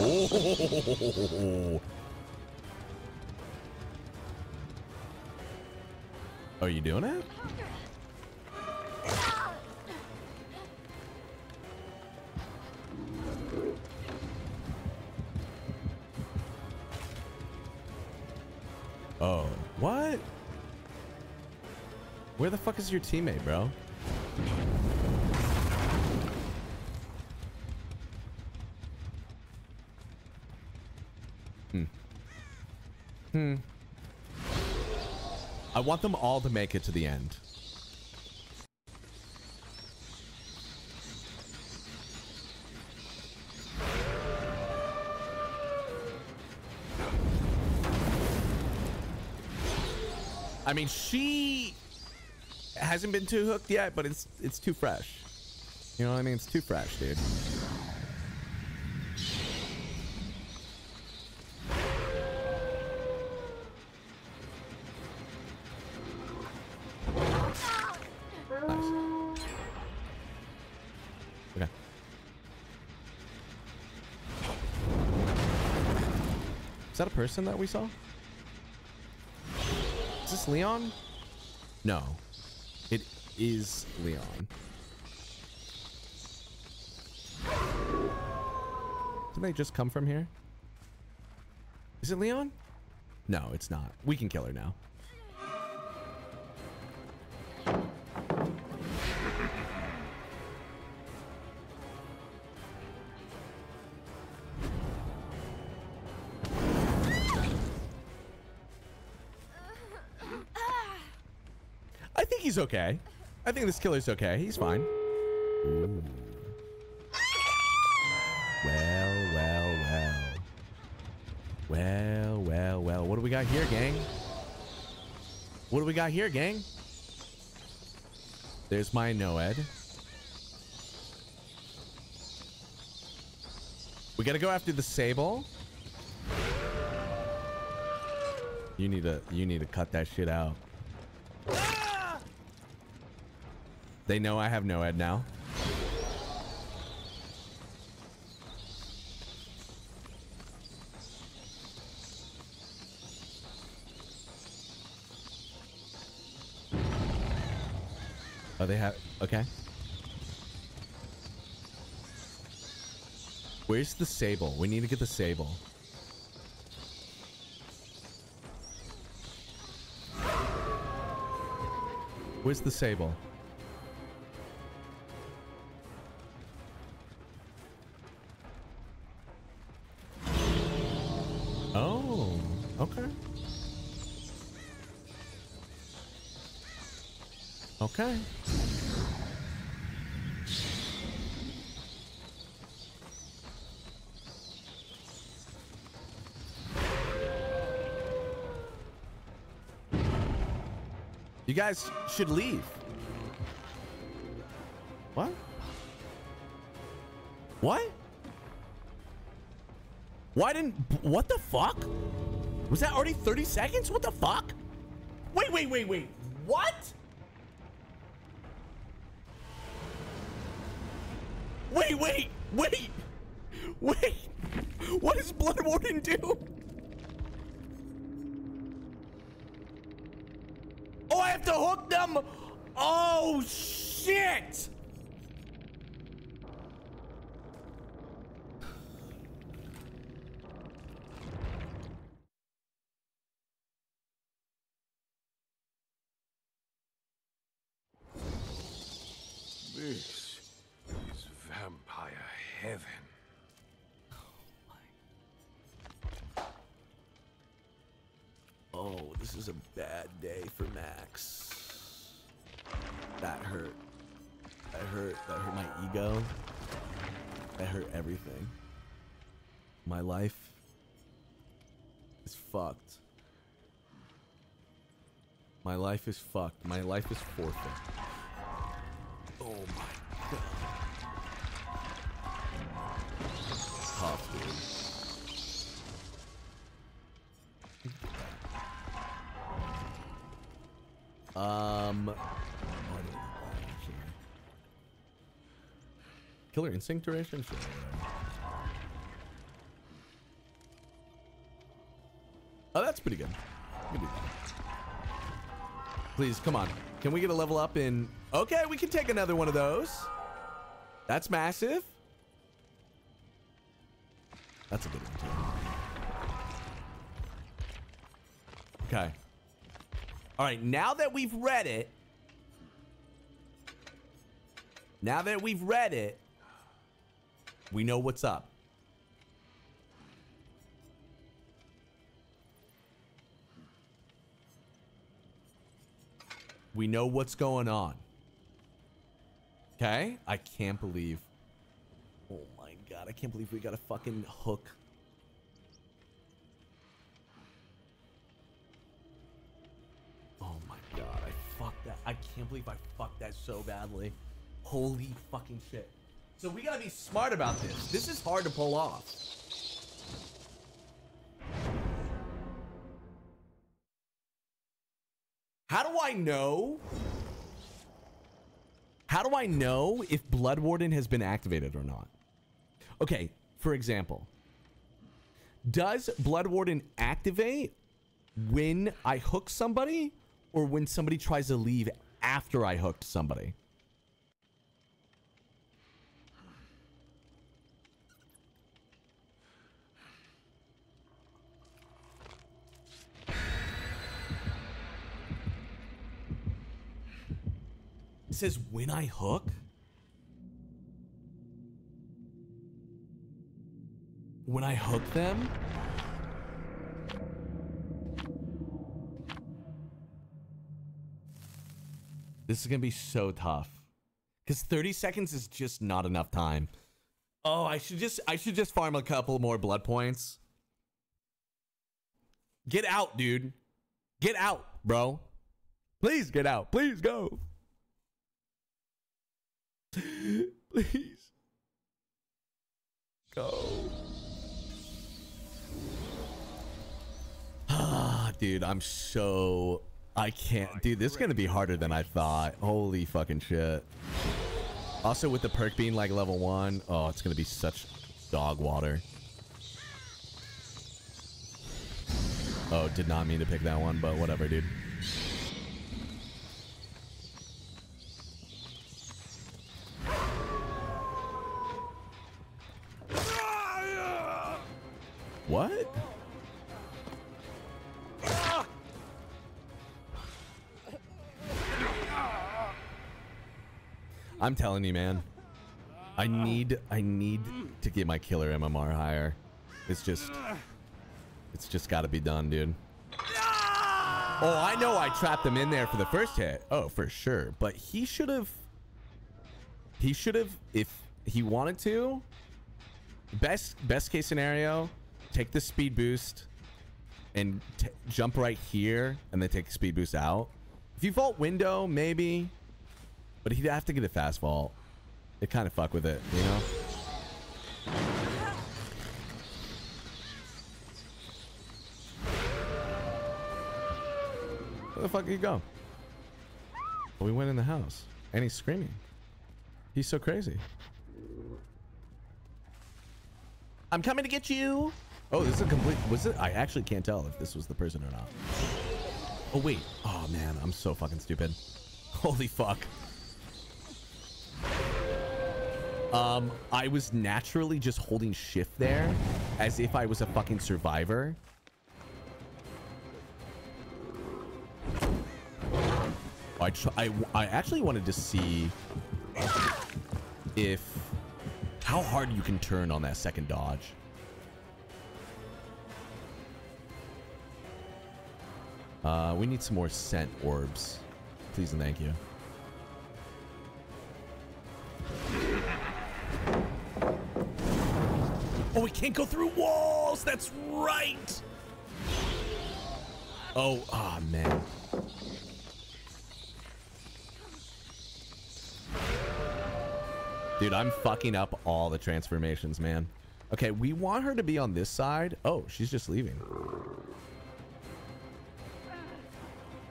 Oh. Are you doing it? Fuck is your teammate, bro? Hmm. Hmm. I want them all to make it to the end. I mean, she hasn't been too hooked yet, but it's it's too fresh. You know what I mean? It's too fresh, dude. Is that a person that we saw? Is this Leon? No. Is Leon. Didn't they just come from here? Is it Leon? No, it's not. We can kill her now. I think he's okay. I think this killer's okay. He's fine. Ooh. Well, well, well. Well, well, well. What do we got here, gang? What do we got here, gang? There's my Noed. We gotta go after the Sable. You need to you need to cut that shit out. They know I have Noed now. Oh, they have. Okay. Where's the sable? We need to get the sable. Where's the sable? Okay. You guys should leave. What? What? Why didn't... What the fuck? Was that already 30 seconds? What the fuck? Wait, wait, wait, wait. What? Bad day for Max. That hurt. That hurt. That hurt my ego. That hurt everything. My life is fucked. My life is fucked. My life is forfeit. Oh my god. Tough, dude. Um. actually? Killer instinct duration? Sure. Oh, that's pretty good. Please, come on. Can we get a level up in... Okay, we can take another one of those. That's massive. All right, now that we've read it, now that we've read it, we know what's up. We know what's going on. Okay? I can't believe. Oh my god, I can't believe we got a fucking hook I can't believe I fucked that so badly. Holy fucking shit. So we gotta be smart about this. This is hard to pull off. How do I know? How do I know if Blood Warden has been activated or not? Okay, for example, does Blood Warden activate when I hook somebody or when somebody tries to leave after I hooked somebody? It says when I hook. When I hook them. This is gonna be so tough. Cause 30 seconds is just not enough time. Oh, I should just I should just farm a couple more blood points. Get out, dude. Get out, bro. Please get out. Please go. Please. Go. Ah, dude, I'm so I can't. Dude, this is gonna be harder than I thought. Holy fucking shit. Also, with the perk being like level one, oh, it's gonna be such dog water. Oh, did not mean to pick that one, but whatever, dude. What? I'm telling you, man. I need I need to get my killer MMR higher. It's just it's just got to be done, dude. Oh, I know I trapped him in there for the first hit. Oh, for sure. But he should have he should have if he wanted to best best case scenario, take the speed boost and jump right here and then take the speed boost out. If you vault window, maybe, but he'd have to get a fastball. It kind of fuck with it, you know. Where the fuck did he go? Oh, we went in the house and he's screaming. He's so crazy. I'm coming to get you. Oh, this is a complete. Was it? I actually can't tell if this was the person or not. Oh wait. Oh man, I'm so fucking stupid. Holy fuck. Um, I was naturally just holding shift there, as if I was a fucking survivor. I I I actually wanted to see if how hard you can turn on that second dodge. Uh, we need some more scent orbs. Please and thank you. Can't go through walls. That's right. Oh, ah, man. Dude, I'm fucking up all the transformations, man. Okay, we want her to be on this side. Oh, she's just leaving.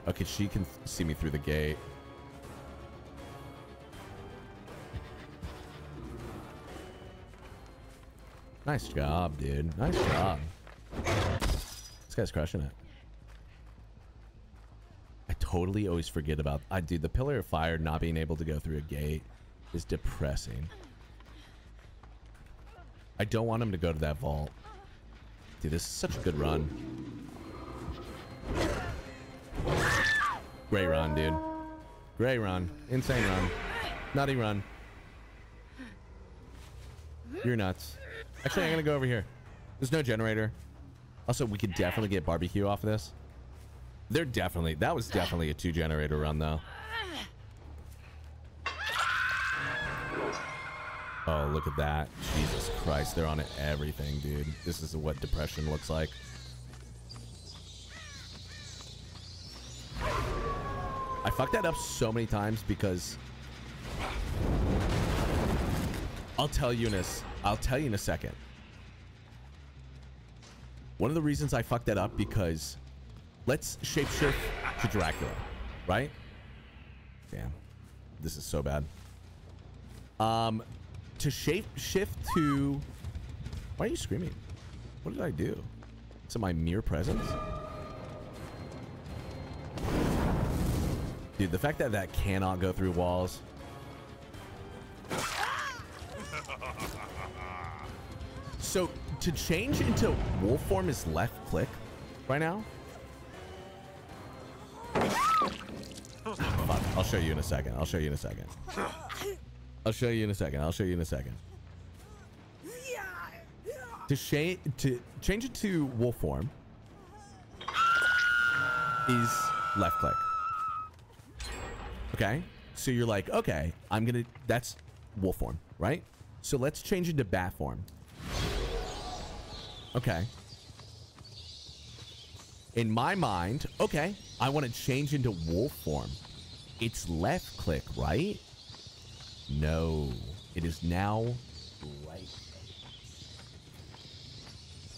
Okay, she can see me through the gate. Nice job, dude. Nice job. This guy's crushing it. I totally always forget about... I dude, the Pillar of Fire not being able to go through a gate is depressing. I don't want him to go to that vault. Dude, this is such a good run. Great run, dude. Great run. Insane run. Nutty run. You're nuts. Actually, I'm gonna go over here. There's no generator. Also, we could definitely get barbecue off of this. They're definitely that was definitely a two generator run though. Oh, look at that. Jesus Christ, they're on everything, dude. This is what depression looks like. I fucked that up so many times because I'll tell s- I'll tell you in a second. One of the reasons I fucked that up because let's shapeshift to Dracula, right? Damn, this is so bad. Um, to shape shift to. Why are you screaming? What did I do? It my mere presence? Dude, the fact that that cannot go through walls. To change into wolf form is left click right now. Fuck, I'll show you in a second. I'll show you in a second. I'll show you in a second. I'll show you in a second. To change to change it to wolf form is left click. Okay? So you're like, okay, I'm gonna that's wolf form, right? So let's change it to bat form. Okay. In my mind, okay, I want to change into wolf form. It's left click, right? No. It is now right.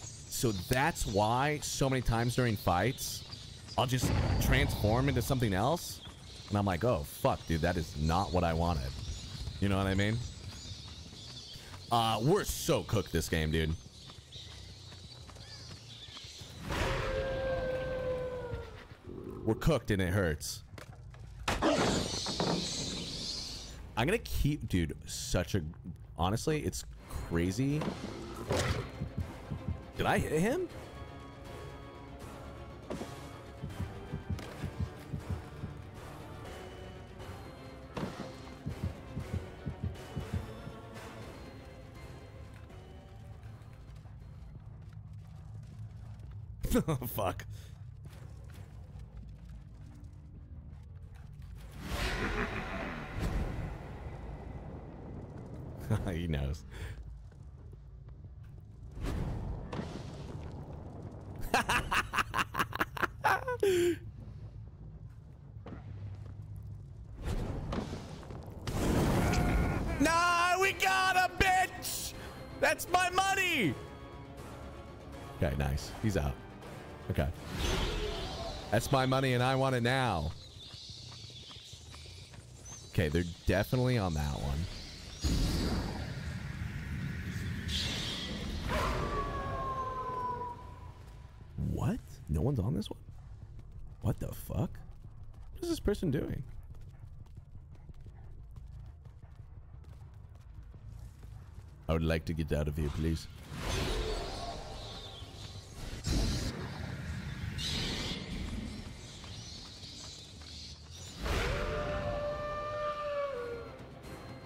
So that's why so many times during fights, I'll just transform into something else. And I'm like, oh, fuck, dude, that is not what I wanted. You know what I mean? Uh, we're so cooked this game, dude. We're cooked and it hurts. I'm gonna keep, dude, such a, honestly, it's crazy. Did I hit him? oh, fuck. he knows. nah, we got a bitch. That's my money. Okay, nice. He's out. Okay. That's my money and I want it now. Okay, they're definitely on that one. What? No one's on this one? What the fuck? What is this person doing? I would like to get out of here, please.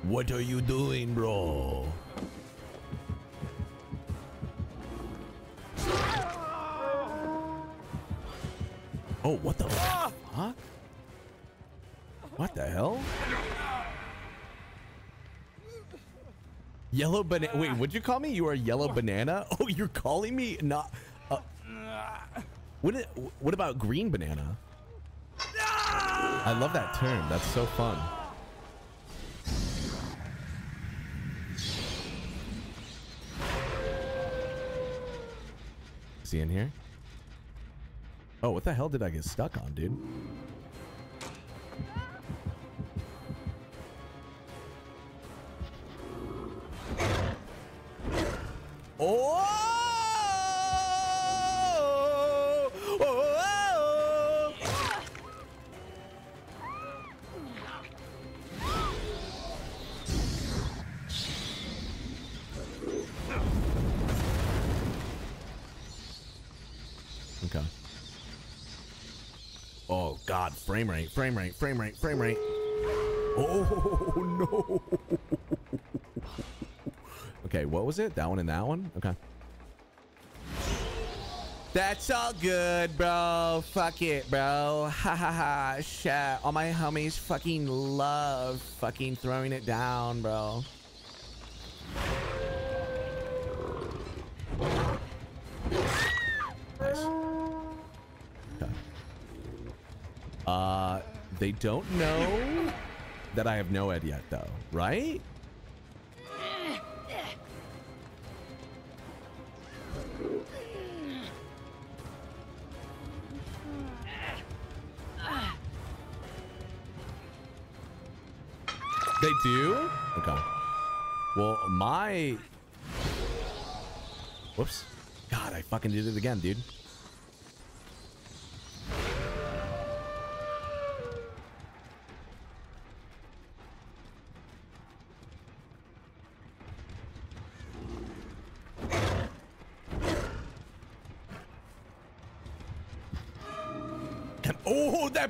What are you doing, bro? Oh, what the fuck? What the hell? Yellow banana. Wait, what'd you call me? You are yellow banana? Oh, you're calling me not. Uh, what, what about green banana? I love that term. That's so fun. Is he in here? Oh, what the hell did I get stuck on, dude? Frame rate, frame rate, frame rate, frame rate. Oh no. Okay, what was it? That one and that one? Okay. That's all good, bro. Fuck it, bro. Ha ha ha. Shit. All my homies fucking love fucking throwing it down, bro. They don't know that I have NOED yet, though, right? They do? Okay. Well, my... Whoops. God, I fucking did it again, dude.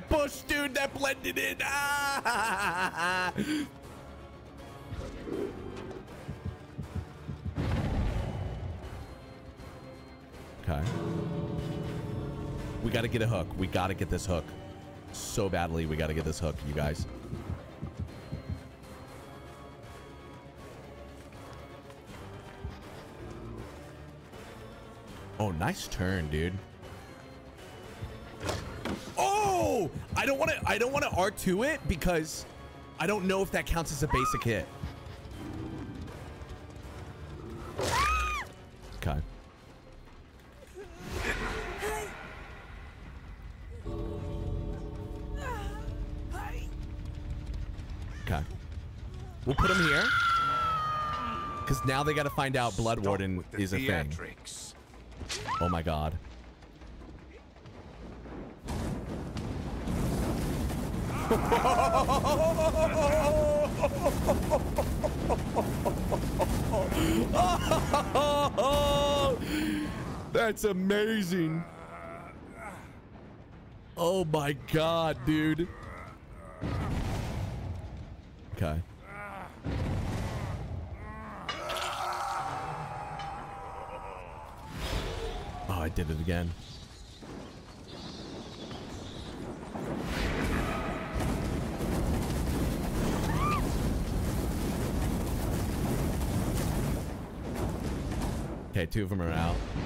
That bush, dude, that blended in. Ah! Okay. We got to get a hook. We got to get this hook. So badly, we got to get this hook, you guys. Oh, nice turn, dude. I don't want to I to R2 it because I don't know if that counts as a basic hit. Okay. Okay. We'll put him here. Because now they got to find out Blood Warden is a thing. Oh my god. That's amazing. Oh my god, dude. Two of them are out.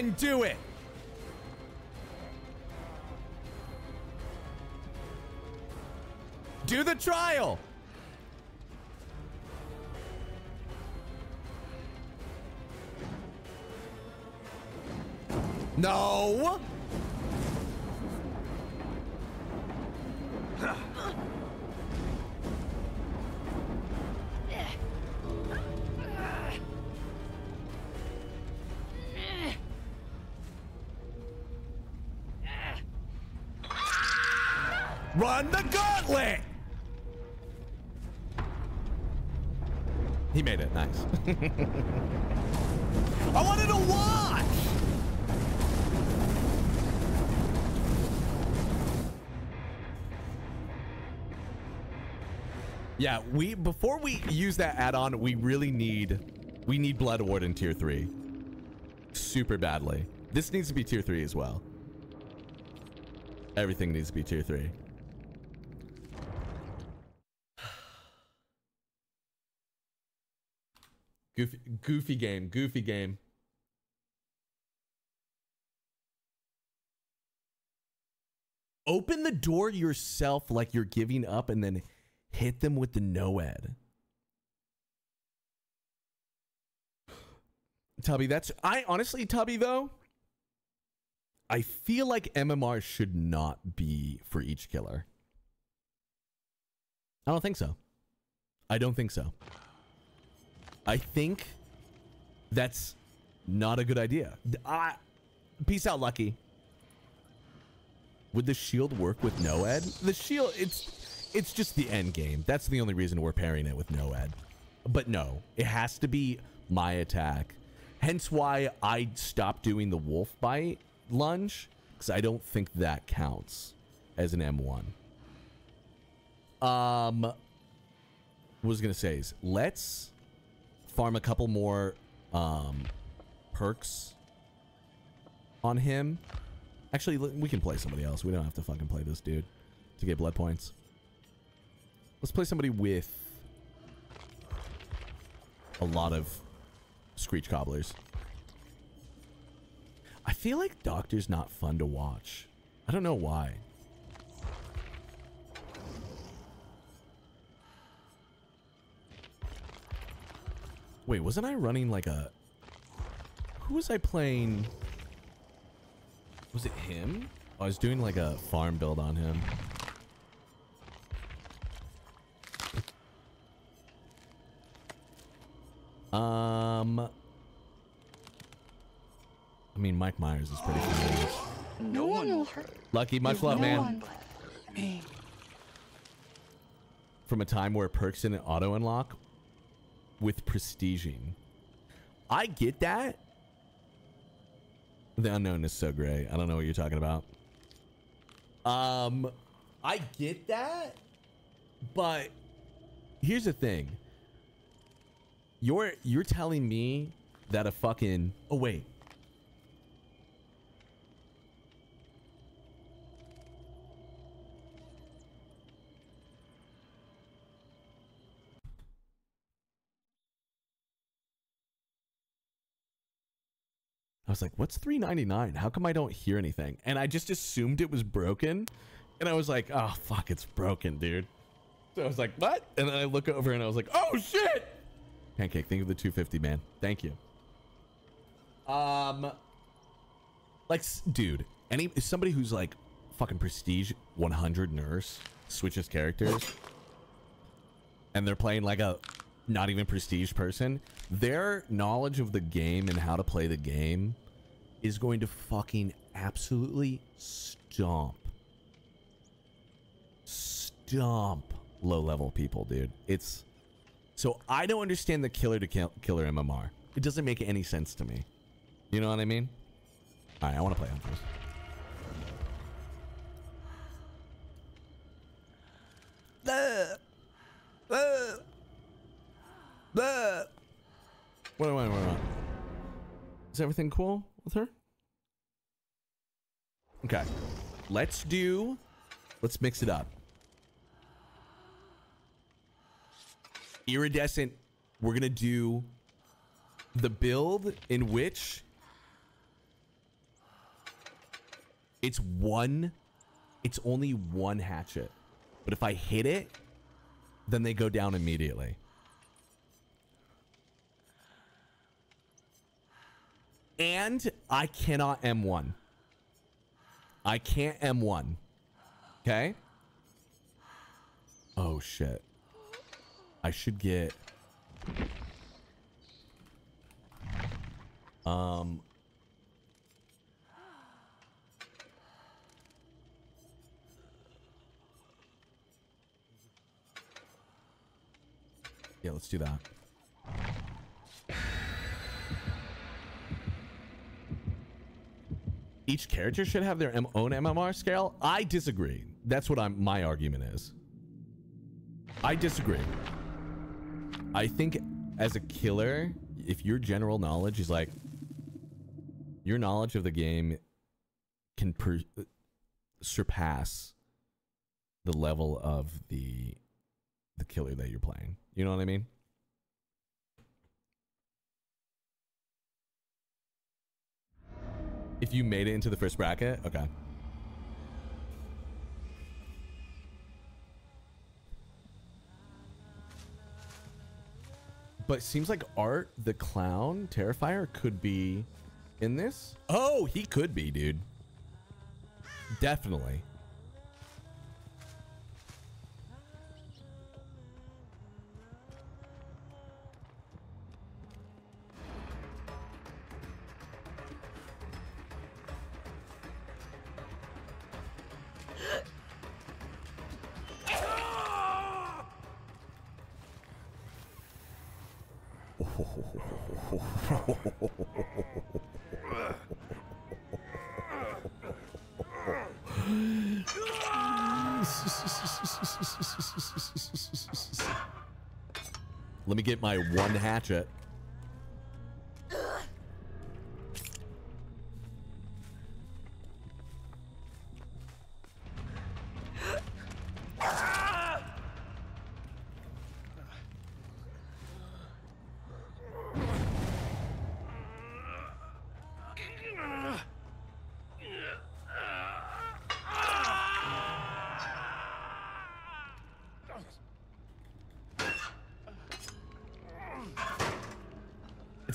There and do it. Do the trial. No. Run the gauntlet! He made it. Nice. I wanted to watch! Yeah, we before we use that add-on, we really need we need Blood Warden tier 3. Super badly. This needs to be tier 3 as well. Everything needs to be tier 3. Goofy, goofy game, goofy game. Open the door yourself like you're giving up and then hit them with the NOED. Tubby, that's I honestly, Tubby though. I feel like MMR should not be for each killer. I don't think so. I don't think so. I think that's not a good idea. I, peace out, Lucky. Would the shield work with Noed? The shield, it's it's just the end game. That's the only reason we're pairing it with Noed. But no, it has to be my attack. Hence why I stopped doing the wolf bite lunge because I don't think that counts as an M1. Um, was gonna say is let's farm a couple more um perks on him. Actually, we can play somebody else. We don't have to fucking play this dude to get blood points. Let's play somebody with a lot of screech cobblers. I feel like Doctor's not fun to watch. I don't know why. Wait, wasn't I running like a... Who was I playing? Was it him? I was doing like a farm build on him. Um... I mean, Mike Myers is pretty familiar. No one will hurt. Lucky, much love, no man. one but me. from a time where perks didn't auto unlock with prestiging. I get that. The unknown is so great. I don't know what you're talking about. Um, I get that, but here's the thing. You're you're telling me that a fucking oh wait. I was like, what's 399? How come I don't hear anything? And I just assumed it was broken. And I was like, oh, fuck, it's broken, dude. So I was like, what? And then I look over and I was like, oh, shit. Pancake, think of the 250, man. Thank you. Um, like, dude, any somebody who's like fucking prestige 100 nurse switches characters and they're playing like a not even prestige person, their knowledge of the game and how to play the game is going to fucking absolutely stomp. Stomp low level people, dude. It's so I don't understand the killer to kill, killer MMR. It doesn't make any sense to me. You know what I mean? All right, I want to play on first. Uh, uh, uh. Wait, wait, wait. Is everything cool with her? Okay. Let's do. Let's mix it up. Iridescent. We're gonna do the build in which it's one. It's only one hatchet, but if I hit it, then they go down immediately. And I cannot M1. I can't M1. Okay? Oh shit. I should get um Yeah, let's do that. Each character should have their own MMR scale. I disagree. That's what I'm my argument is. I disagree. I think as a killer, if your general knowledge is like your knowledge of the game can surpass the level of the the killer that you're playing. You know what I mean? If you made it into the first bracket, okay. But it seems like Art the Clown Terrifier could be in this. Oh, he could be, dude. Definitely. Get my one hatchet.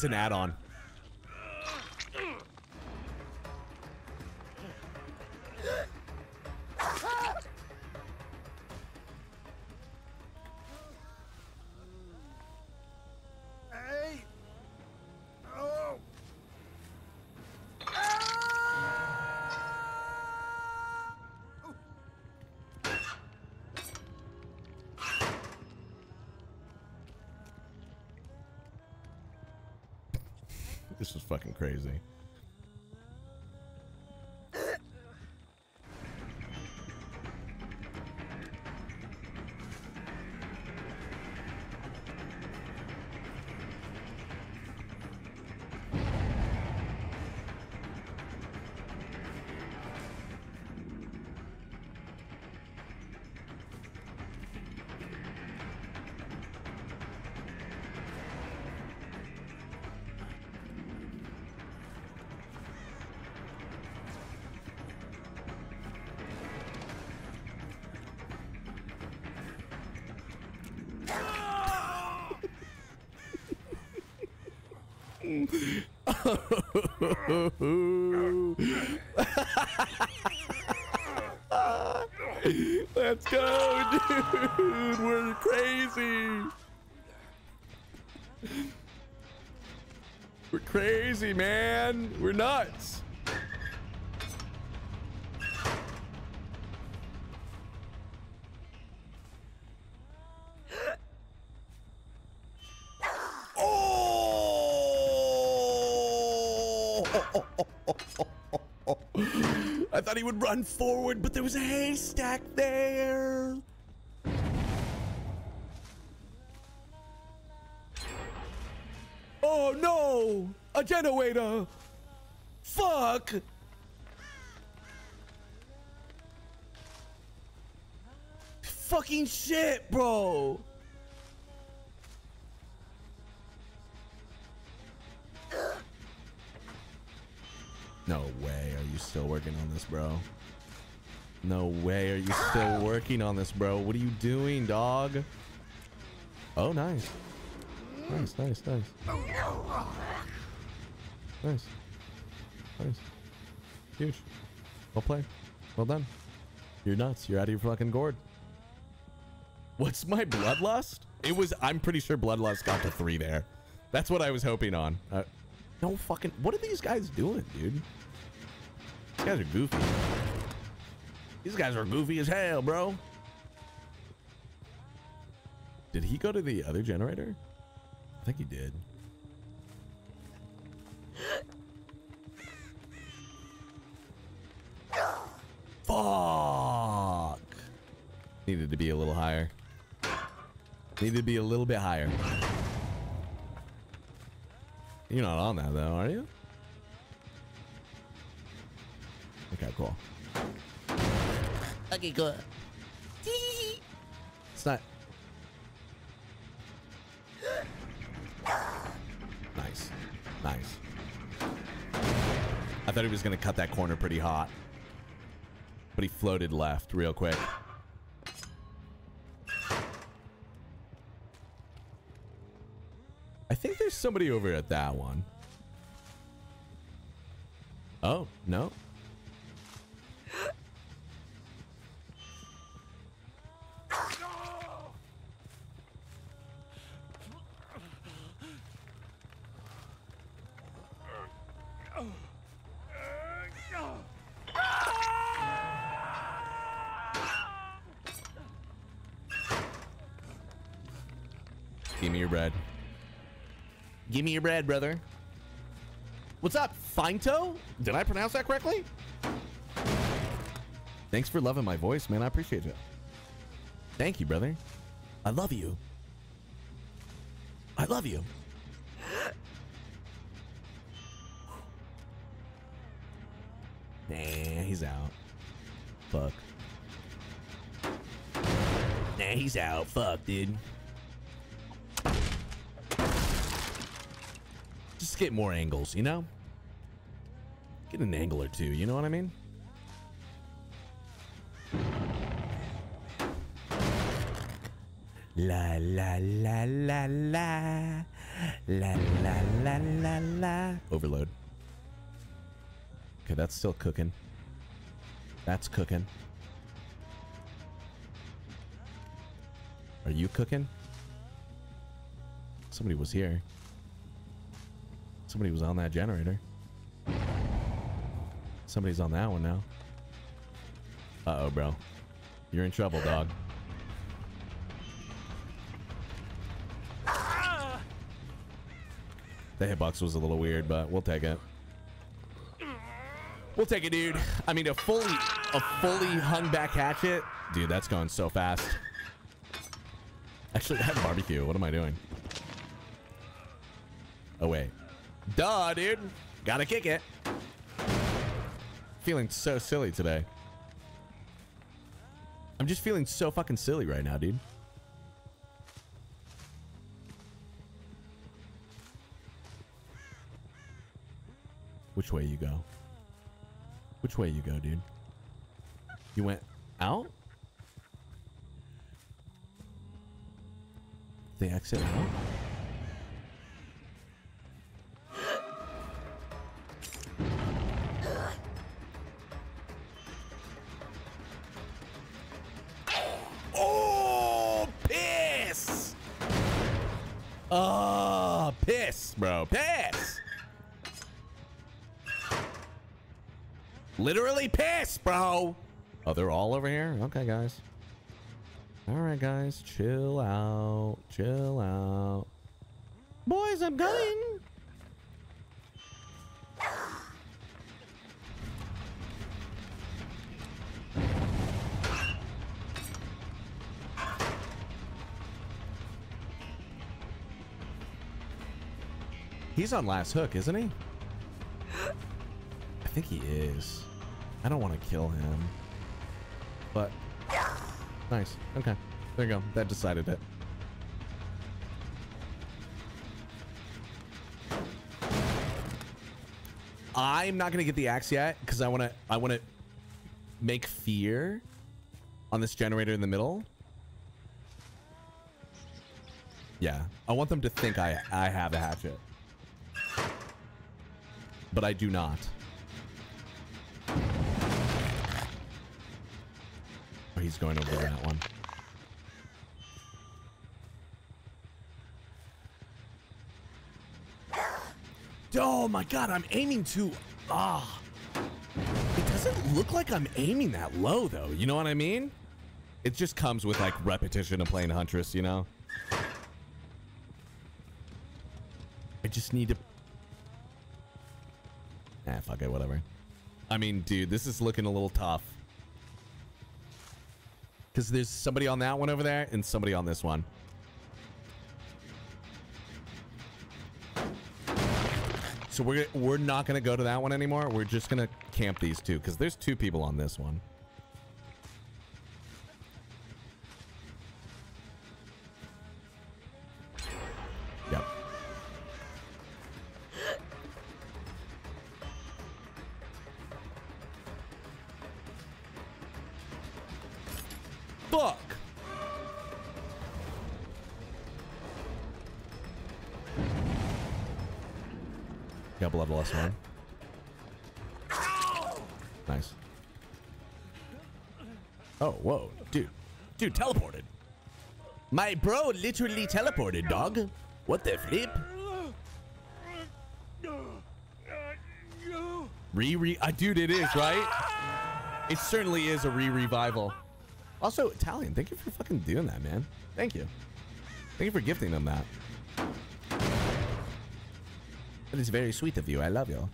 An add-on. Let's go, dude. We're crazy. We're crazy, man. We're nuts. I thought he would run forward, but there was a haystack there. Oh no! A generator! Fuck! Fucking shit, bro! Still working on this, bro. No way are you still working on this, bro. What are you doing, dog? Oh, nice. Nice, nice, nice. Nice. Nice. Huge. Well played. Well done. You're nuts. You're out of your fucking gourd. What's my bloodlust? It was, I'm pretty sure bloodlust got to three there. That's what I was hoping on. Uh, no fucking, what are these guys doing, dude? These guys are goofy. These guys are goofy as hell, bro. Did he go to the other generator? I think he did. Fuck. Needed to be a little higher. Needed to be a little bit higher. You're not on that though, are you? Okay, cool. Okay, good. It's not. Nice. Nice. I thought he was going to cut that corner pretty hot. But he floated left real quick. I think there's somebody over at that one. Oh, no. Give me your bread, brother. What's up, Finto? Did I pronounce that correctly? Thanks for loving my voice, man. I appreciate it. Thank you, brother. I love you. I love you. Nah, he's out. Fuck. Nah, he's out. Fuck, dude. Just get more angles, you know? Get an angle or two, you know what I mean? La la la la la la la la la la Overload. Okay, that's still cooking. That's cooking. Are you cooking? Somebody was here. Somebody was on that generator. Somebody's on that one now. Uh-oh, bro. You're in trouble, dog. The hitbox was a little weird, but we'll take it. We'll take it, dude. I mean, a fully, a fully hung back hatchet, dude. That's going so fast. Actually, I have a barbecue. What am I doing? Oh wait, duh, dude. Gotta kick it. Feeling so silly today. I'm just feeling so fucking silly right now, dude. Which way you go? Which way you go, dude? You went out? The exit out? Bro. Oh, they're all over here? Okay, guys. All right, guys. Chill out. Chill out. Boys, I'm going. He's on last hook, isn't he? I think he is. I don't want to kill him. But nice. Okay. There you go. That decided it. I'm not gonna get the axe yet because I want to. I want to make fear on this generator in the middle. Yeah, I want them to think I I have a hatchet, but I do not. He's going over that one. Oh my god, I'm aiming too. Ah. It doesn't look like I'm aiming that low though. You know what I mean? It just comes with like repetition of playing Huntress, you know? I just need to. Ah, fuck it, whatever. I mean, dude, this is looking a little tough. Because there's somebody on that one over there and somebody on this one. So we're we're not gonna go to that one anymore. We're just gonna camp these two because there's two people on this one. My bro literally teleported, dog. What the flip? Re-re... Uh, dude, it is, right? It certainly is a re-revival. Also, Italian, thank you for fucking doing that, man. Thank you. Thank you for gifting them that. That is very sweet of you. I love you.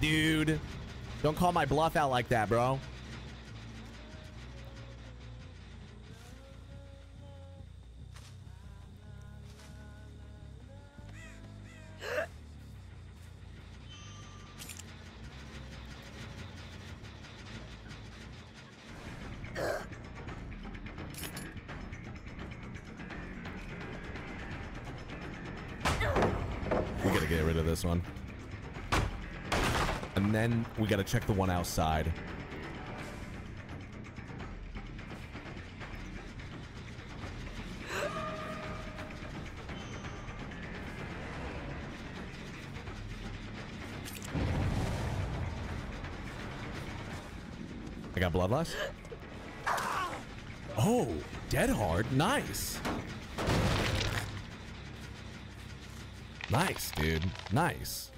Dude. Don't call my bluff out like that, bro. We gotta get rid of this one. And then we gotta check the one outside. I got bloodlust. Oh, dead hard. Nice. Nice, dude. Nice.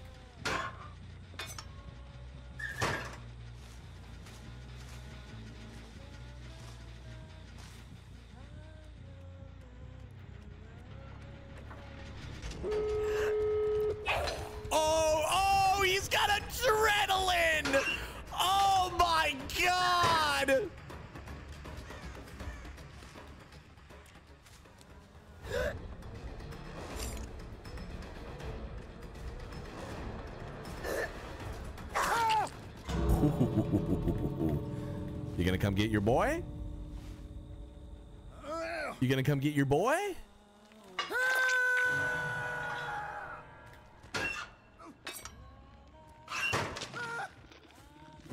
Get your boy? You gonna come get your boy?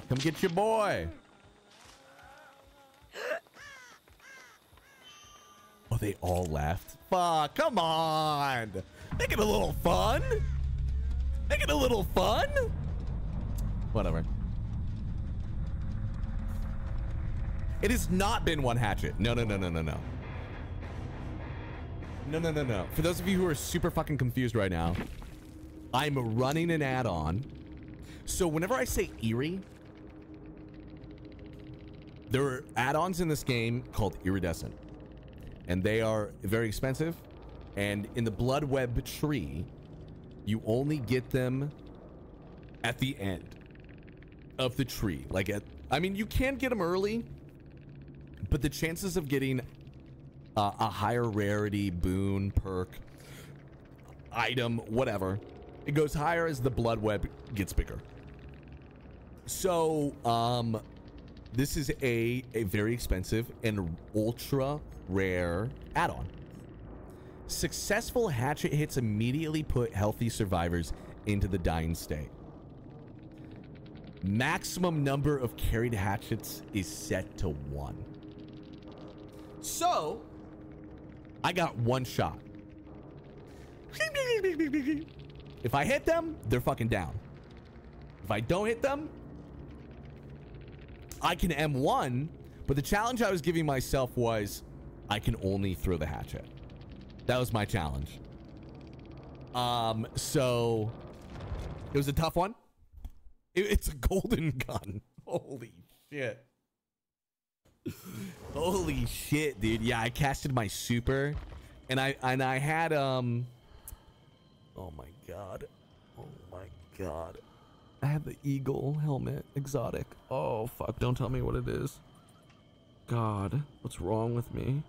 Come get your boy. Oh, they all left. Fuck, come on. Make it a little fun. Make it a little fun. Whatever. It has not been one hatchet. No, no, no, no, no, no. No, no, no, no. For those of you who are super fucking confused right now, I'm running an add-on. So whenever I say iri, there are add-ons in this game called iridescent. And they are very expensive. And in the blood web tree, you only get them at the end of the tree. Like at I mean, you can get them early, but the chances of getting uh, a higher rarity boon perk item whatever it goes higher as the blood web gets bigger. So um this is a a very expensive and ultra rare add-on. Successful hatchet hits immediately put healthy survivors into the dying state. Maximum number of carried hatchets is set to one so I got one shot. If I hit them, they're fucking down. If I don't hit them, I can M1, but the challenge I was giving myself was I can only throw the hatchet. That was my challenge. Um, so it was a tough one. It- it's a golden gun. Holy shit. Holy shit, dude. Yeah, I casted my super and I and I had um Oh my god. Oh my god. I had the eagle helmet exotic. Oh fuck, don't tell me what it is. God, what's wrong with me?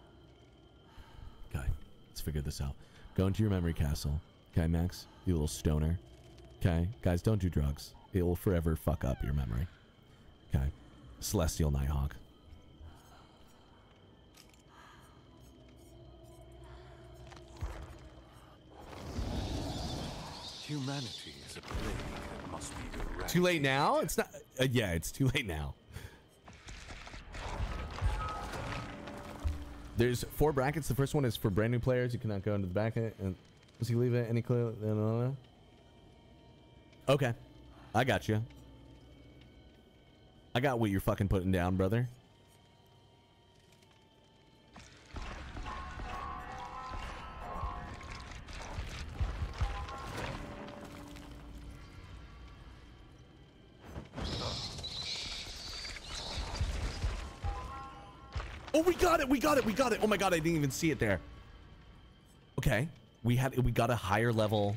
Okay, let's figure this out. Go into your memory castle. Okay, Max? You little stoner. Okay, guys, don't do drugs. It will forever fuck up your memory. Okay. Celestial Nighthawk. Humanity is a plague that must be eradicated. Too late now? It's not. Uh, yeah, it's too late now. There's four brackets. The first one is for brand new players. You cannot go into the back. And does he leave it any clue? Okay, I got you. I got what you're fucking putting down, brother. Oh, we got it. We got it. We got it. Oh my god, I didn't even see it there. Okay. We had we got a higher level.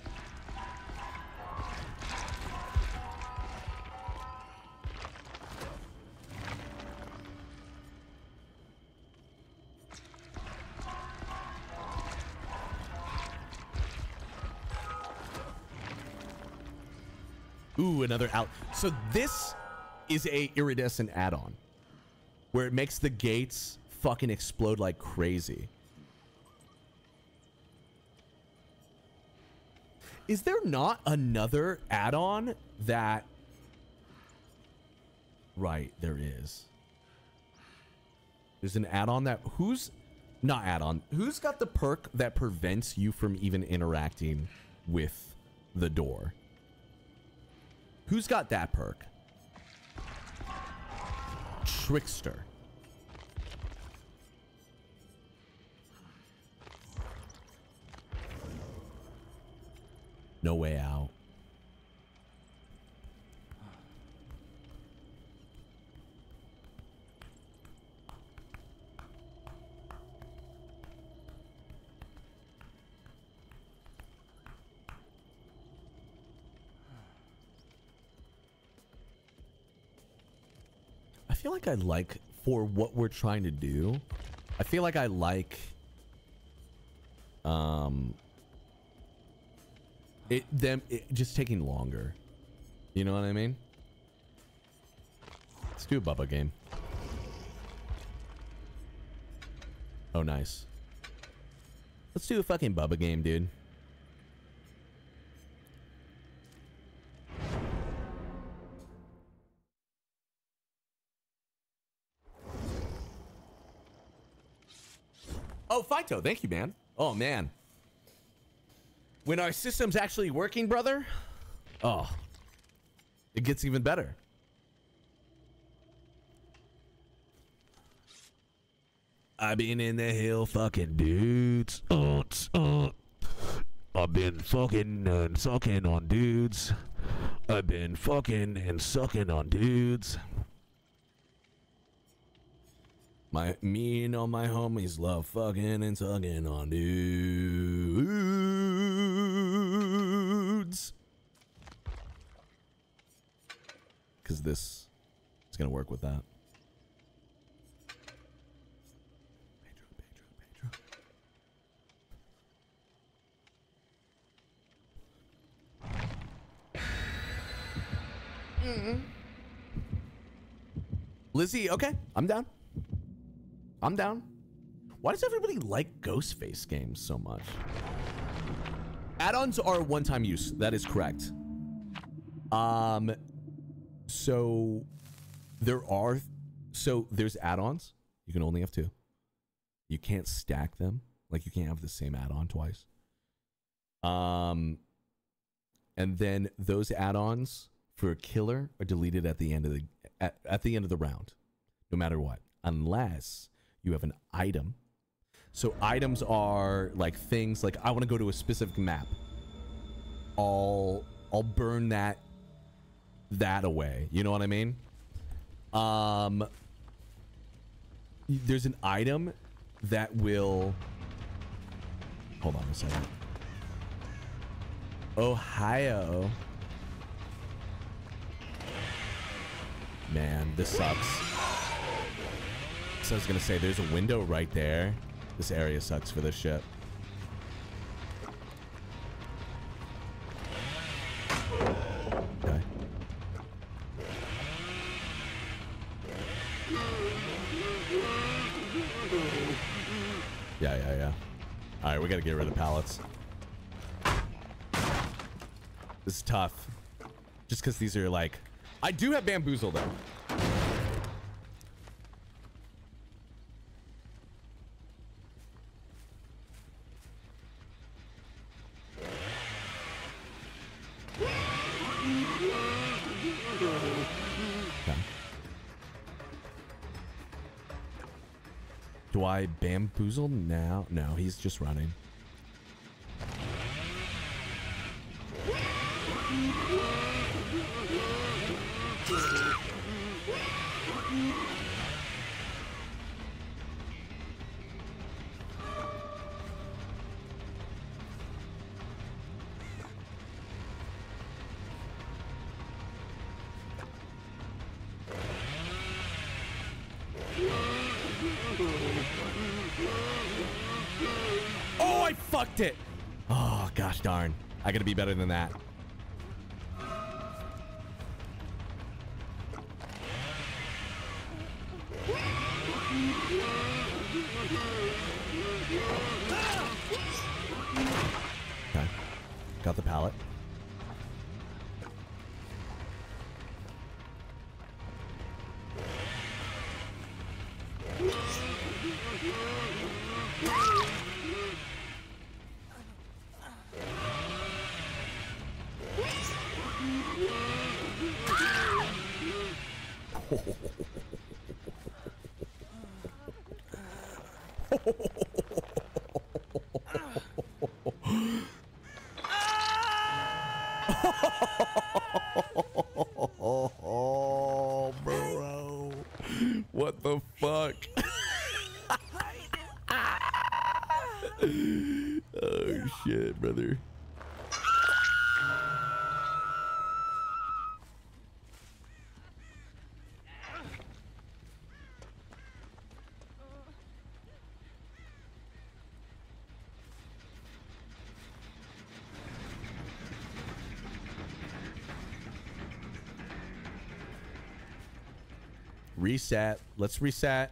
Ooh, another out. So this is a iridescent add-on where it makes the gates fucking explode like crazy. Is there not another add-on that Right, there is. There's an add-on that who's not add-on. Who's got the perk that prevents you from even interacting with the door? Who's got that perk? Trickster. No way out. I feel like I like for what we're trying to do. I feel like I like um it them it, just taking longer. You know what I mean? Let's do a Bubba game. Oh, nice. Let's do a fucking Bubba game, dude. Oh, Fito, thank you, man. Oh, man. When our system's actually working, brother, oh, it gets even better. I've been in the hill fucking dudes. Uh, uh. I've been fucking and sucking on dudes. I've been fucking and sucking on dudes. My me and all my homies love fucking and sucking on dudes. Cause this is gonna work with that. Pedro, Pedro, Pedro. Lizzie, okay, I'm down. I'm down. Why does everybody like Ghostface games so much? Add-ons are one-time use. That is correct. Um, so there are, so there's add-ons. You can only have two. You can't stack them. Like you can't have the same add-on twice. Um, and then those add-ons for a killer are deleted at the end of the at, at the end of the round, no matter what, unless you have an item. So items are like things like I want to go to a specific map. I'll I'll burn that that away. You know what I mean? Um there's an item that will Hold on a second. Ohio. Man, this sucks. So I was gonna say, there's a window right there. This area sucks for this shit. We gotta get rid of pallets. This is tough. Just because these are like... I do have bamboozle, though. I bamboozle now? No, he's just running. Fucked it. Oh, gosh darn. I gotta be better than that. Reset. Let's reset.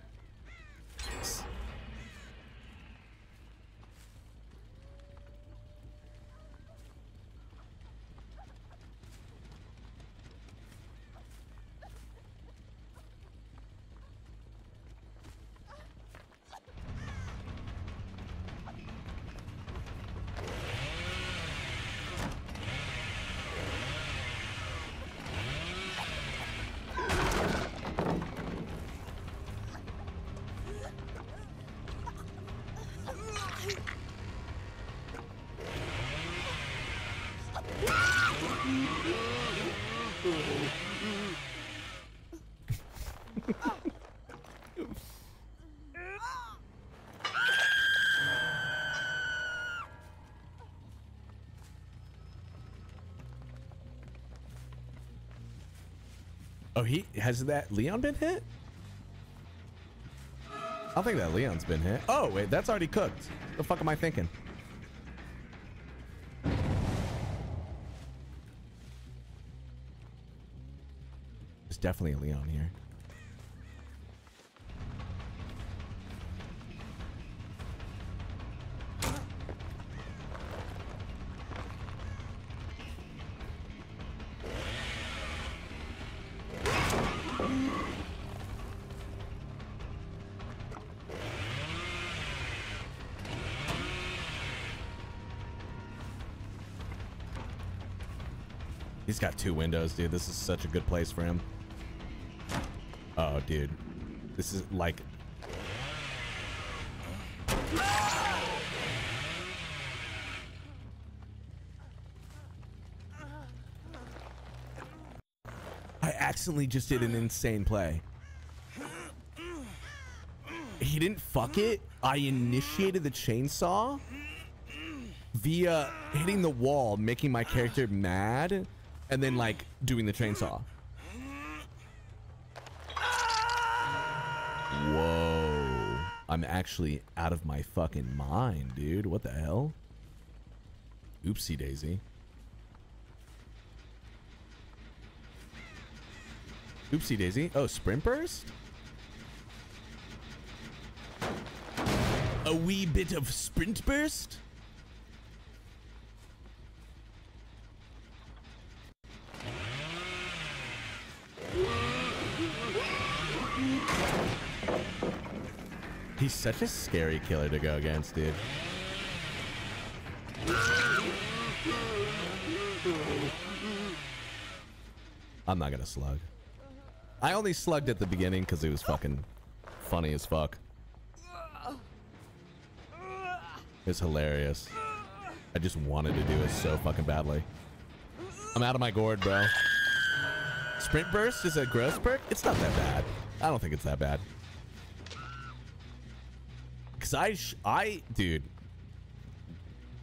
Oh, he has that Leon been hit? I don't think that Leon's been hit. Oh, wait, that's already cooked. The fuck am I thinking? There's definitely a Leon here. Got two windows, dude. This is such a good place for him. Oh, dude. This is like... I accidentally just did an insane play. He didn't fuck it. I initiated the chainsaw via hitting the wall, making my character mad, and then like doing the chainsaw. Whoa. I'm actually out of my fucking mind, dude. What the hell? Oopsie daisy. Oopsie daisy. Oh, sprint burst? A wee bit of sprint burst? He's such a scary killer to go against, dude. I'm not gonna slug. I only slugged at the beginning because it was fucking funny as fuck. It's hilarious. I just wanted to do it so fucking badly. I'm out of my gourd, bro. Sprint burst is a gross perk? It's not that bad. I don't think it's that bad. Cause I, I, dude,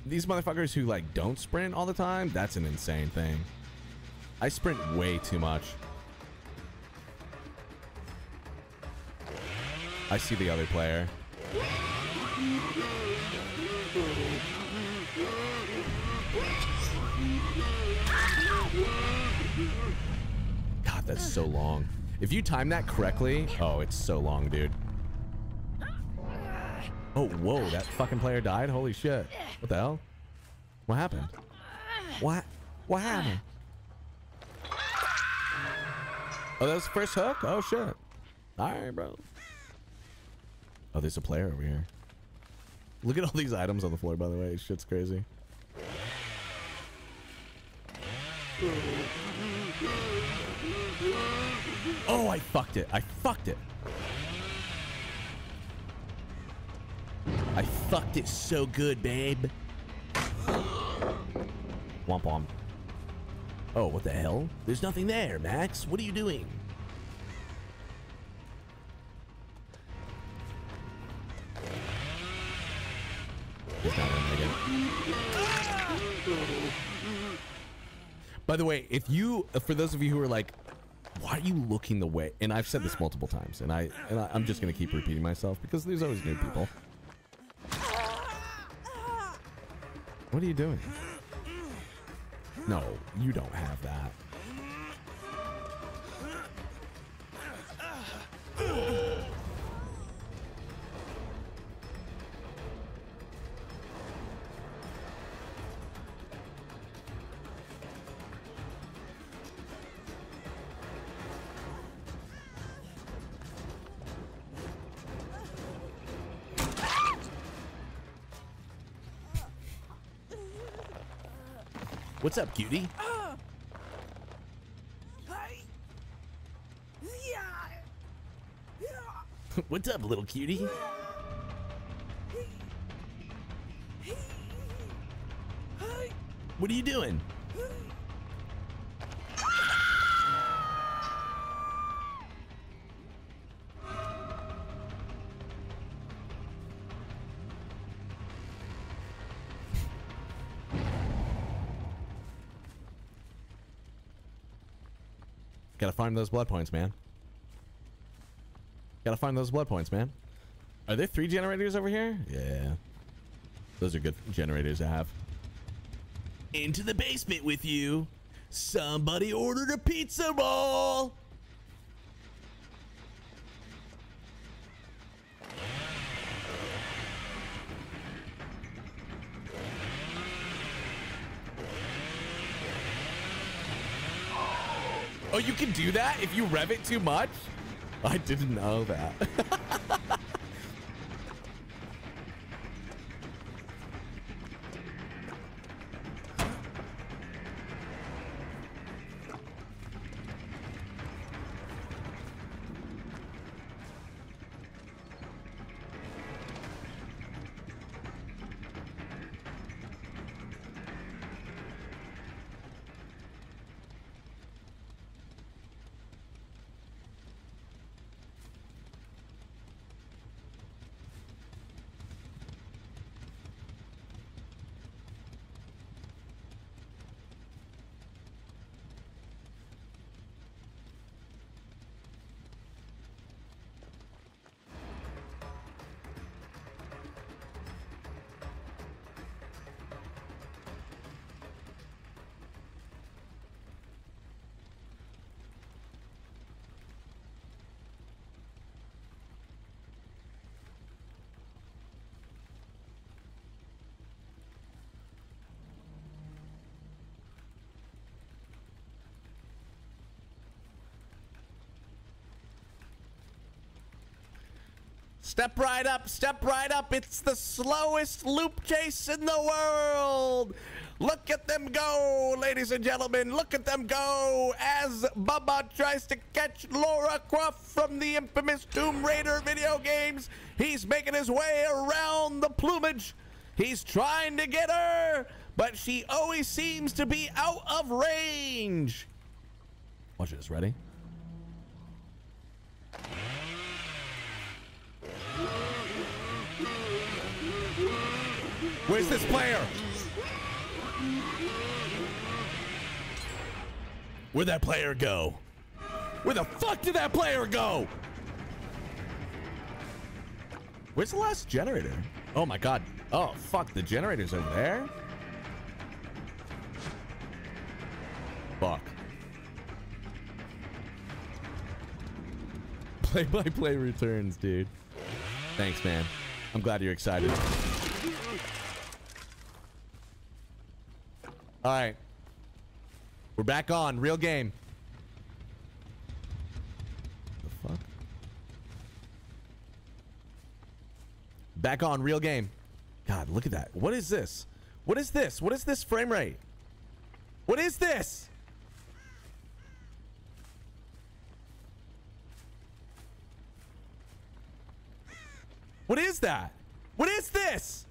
these motherfuckers who like don't sprint all the time, that's an insane thing. I sprint way too much. I see the other player. God, that's so long. If you time that correctly, oh, it's so long, dude. Oh, whoa, that fucking player died? Holy shit. What the hell? What happened? What? What happened? Oh, that was the first hook? Oh, shit. All right, bro. Oh, there's a player over here. Look at all these items on the floor, by the way. Shit's crazy. Oh, I fucked it. I fucked it. I fucked it so good, babe. Womp womp. Oh, what the hell? There's nothing there, Max. What are you doing? By the way, if you, for those of you who are like, why are you looking the way? And I've said this multiple times, and I, and I, I'm just gonna keep repeating myself because there's always new people. What are you doing? No, you don't have that. What's up, cutie? What's up, little cutie? What are you doing? Find those blood points, man. Gotta find those blood points, man. Are there three generators over here? Yeah. Those are good generators to have. Into the basement with you. Somebody ordered a pizza roll. Oh, you can do that if you rev it too much? I didn't know that. Step right up, step right up. It's the slowest loop chase in the world. Look at them go, ladies and gentlemen. Look at them go as Bubba tries to catch Laura Croft from the infamous Tomb Raider video games. He's making his way around the plumage. He's trying to get her, but she always seems to be out of range. Watch this. Ready? Where's this player? Where'd that player go? Where the fuck did that player go? Where's the last generator? Oh my god. Oh fuck, the generator's over there? Fuck. Play by play returns, dude. Thanks, man. I'm glad you're excited. All right. We're back on. Real game. The fuck? Back on. Real game. God, look at that. What is this? What is this? What is this frame rate? What is this? What is that? What is this?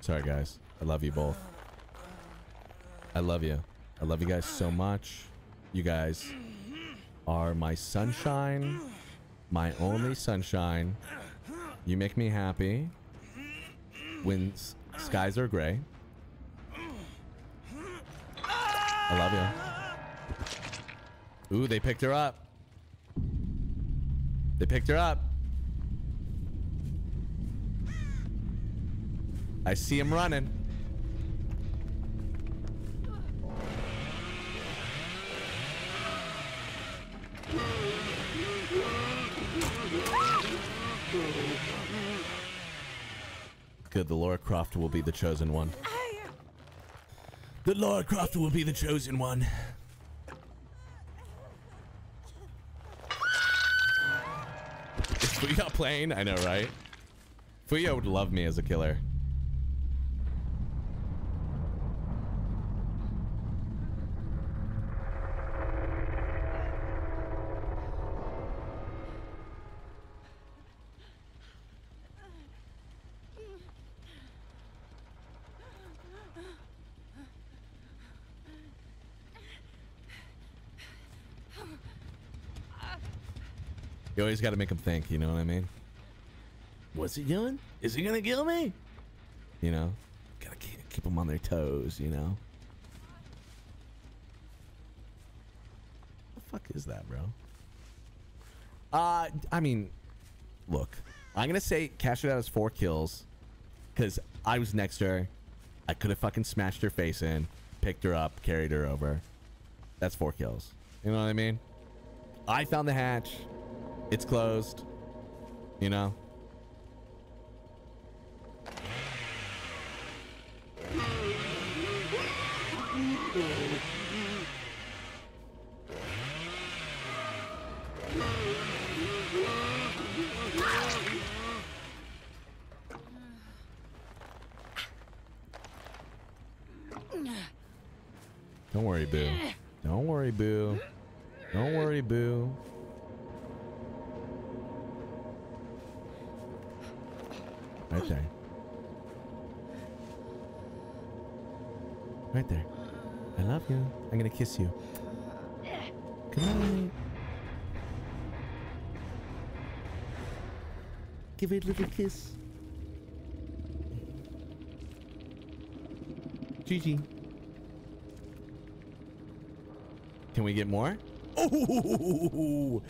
Sorry, guys. I love you both. I love you. I love you guys so much. You guys are my sunshine, my only sunshine. You make me happy when skies are gray. I love you. Ooh, they picked her up. They picked her up. I see him running. The Laura Croft will be the chosen one. The Laura Croft will be the chosen one. Is Fooya playing? I know, right? Fooya would love me as a killer. Always got to make him think, you know what I mean? What's he doing? Is he gonna kill me? You know, gotta keep, keep them on their toes, you know? The fuck is that, bro? Uh, I mean, look, I'm gonna say Cash it out as four kills because I was next to her. I could have fucking smashed her face in, picked her up, carried her over. That's four kills. You know what I mean? I found the hatch. It's closed. You know? Don't worry, Boo. Don't worry, Boo. Don't worry, Boo. Right there. Right there. I love you. I'm gonna kiss you. Good night. Give it a little kiss. Gigi. Can we get more? Oh,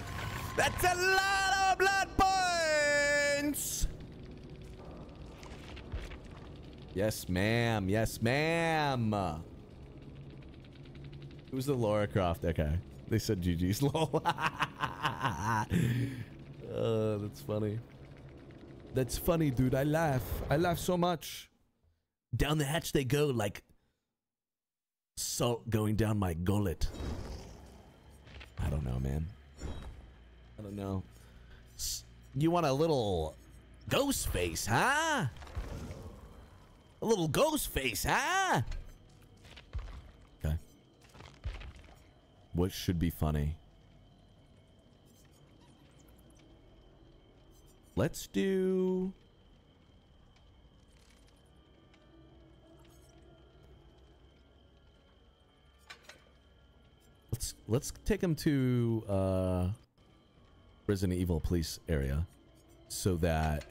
that's a lot of blood points. Yes, ma'am. Yes, ma'am. Who's the Lara Croft? Okay. They said GG's lol. oh, uh, that's funny. That's funny, dude. I laugh. I laugh so much. Down the hatch they go like salt going down my gullet. I don't know, man. I don't know. You want a little ghost face, huh? A little ghost face, huh? Okay. What should be funny? Let's do... Let's, let's take him to uh, Resident Evil police area so that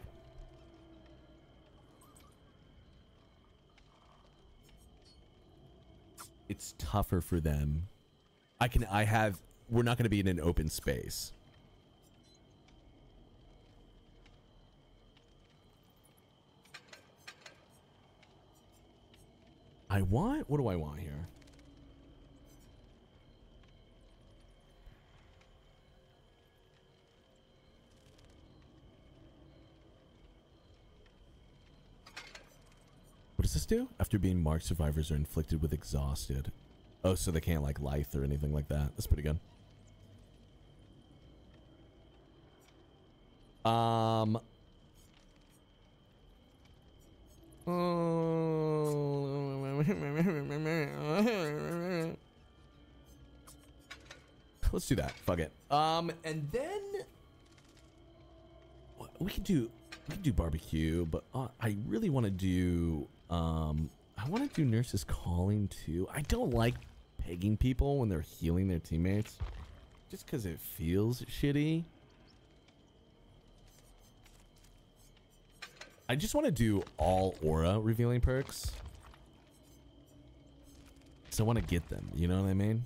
it's tougher for them. I can I have we're not going to be in an open space. I want what do I want here? Does this do? After being marked, survivors are inflicted with exhausted. Oh, so they can't like lithe or anything like that. That's pretty good. Um. Let's do that. Fuck it. Um, and then we could do we could do barbecue, but uh, I really want to do um I want to do nurses calling too. I don't like pegging people when they're healing their teammates, just because it feels shitty. I just want to do all aura revealing perks. So I want to get them. You know what I mean?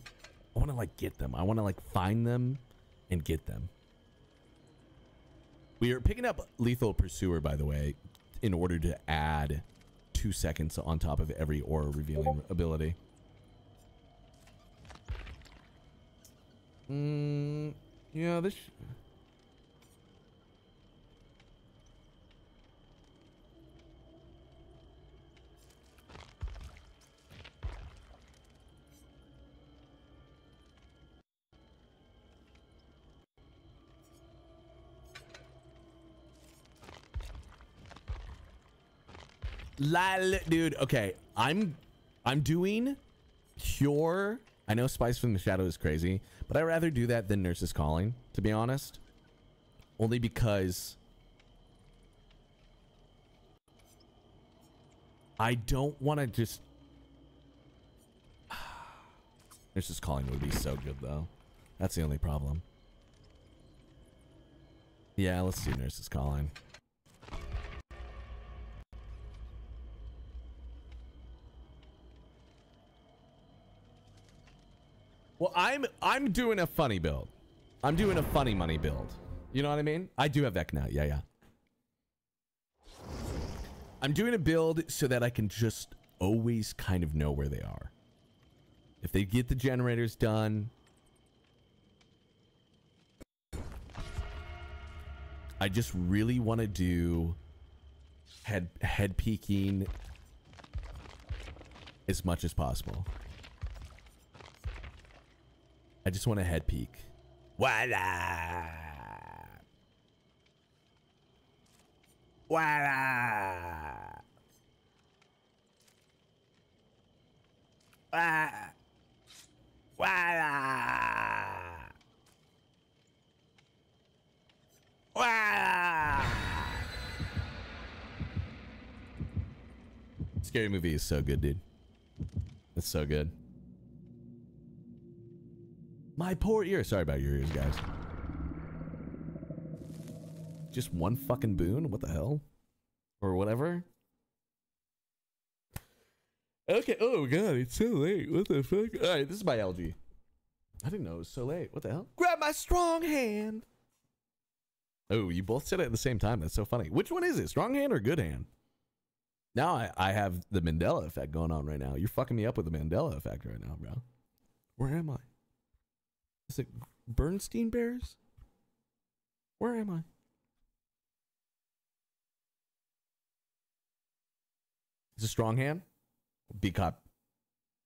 I want to like get them. I want to like find them and get them. We are picking up Lethal Pursuer, by the way, in order to add two seconds on top of every aura revealing ability. Mm, yeah, this. Lal, dude. Okay, I'm, I'm doing pure. I know Spies from the Shadow is crazy, but I'd rather do that than Nurses Calling, to be honest. Only because I don't want to just. Nurses Calling would be so good, though. That's the only problem. Yeah, let's do Nurses Calling. Well, I'm I'm doing a funny build. I'm doing a funny money build. You know what I mean? I do have that now. Yeah, yeah. I'm doing a build so that I can just always kind of know where they are. If they get the generators done, I just really want to do head head peeking as much as possible. I just want a head peek. Voila! Voila! Ah! Voila! Voila! Scary movie is so good, dude. It's so good. My poor ear. Sorry about your ears, guys. Just one fucking boon? What the hell? Or whatever? Okay. Oh, God. It's so late. What the fuck? All right. This is my LG. I didn't know it was so late. What the hell? Grab my strong hand. Oh, you both said it at the same time. That's so funny. Which one is it? Strong hand or good hand? Now I, I have the Mandela effect going on right now. You're fucking me up with the Mandela effect right now, bro. Where am I? Is it Bernstein Bears? Where am I? Is it strong hand? B cop.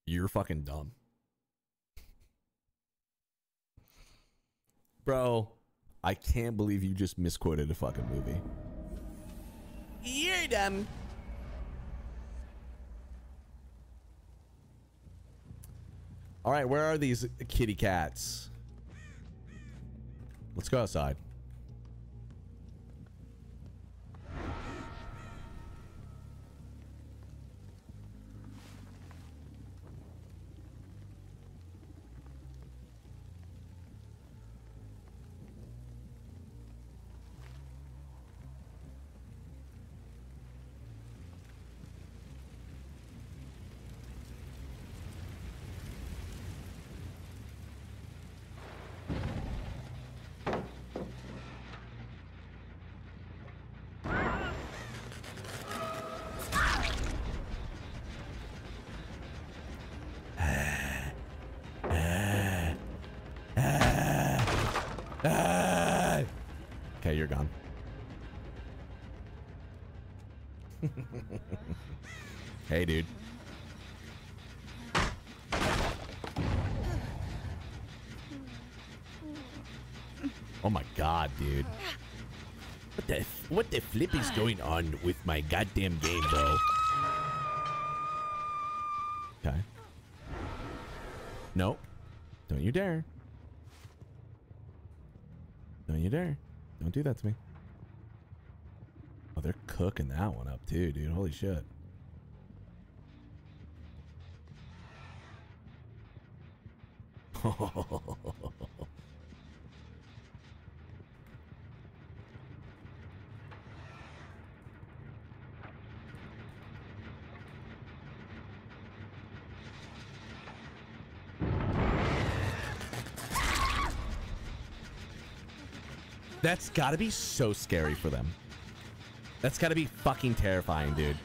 You're fucking dumb. Bro, I can't believe you just misquoted a fucking movie. You're dumb. All right, where are these kitty cats? Let's go outside. The flip is going on with my goddamn game, bro? Okay. Nope. Don't you dare. Don't you dare. Don't do that to me. Oh, they're cooking that one up too, dude. Holy shit. That's gotta be so scary for them. That's gotta be fucking terrifying, dude.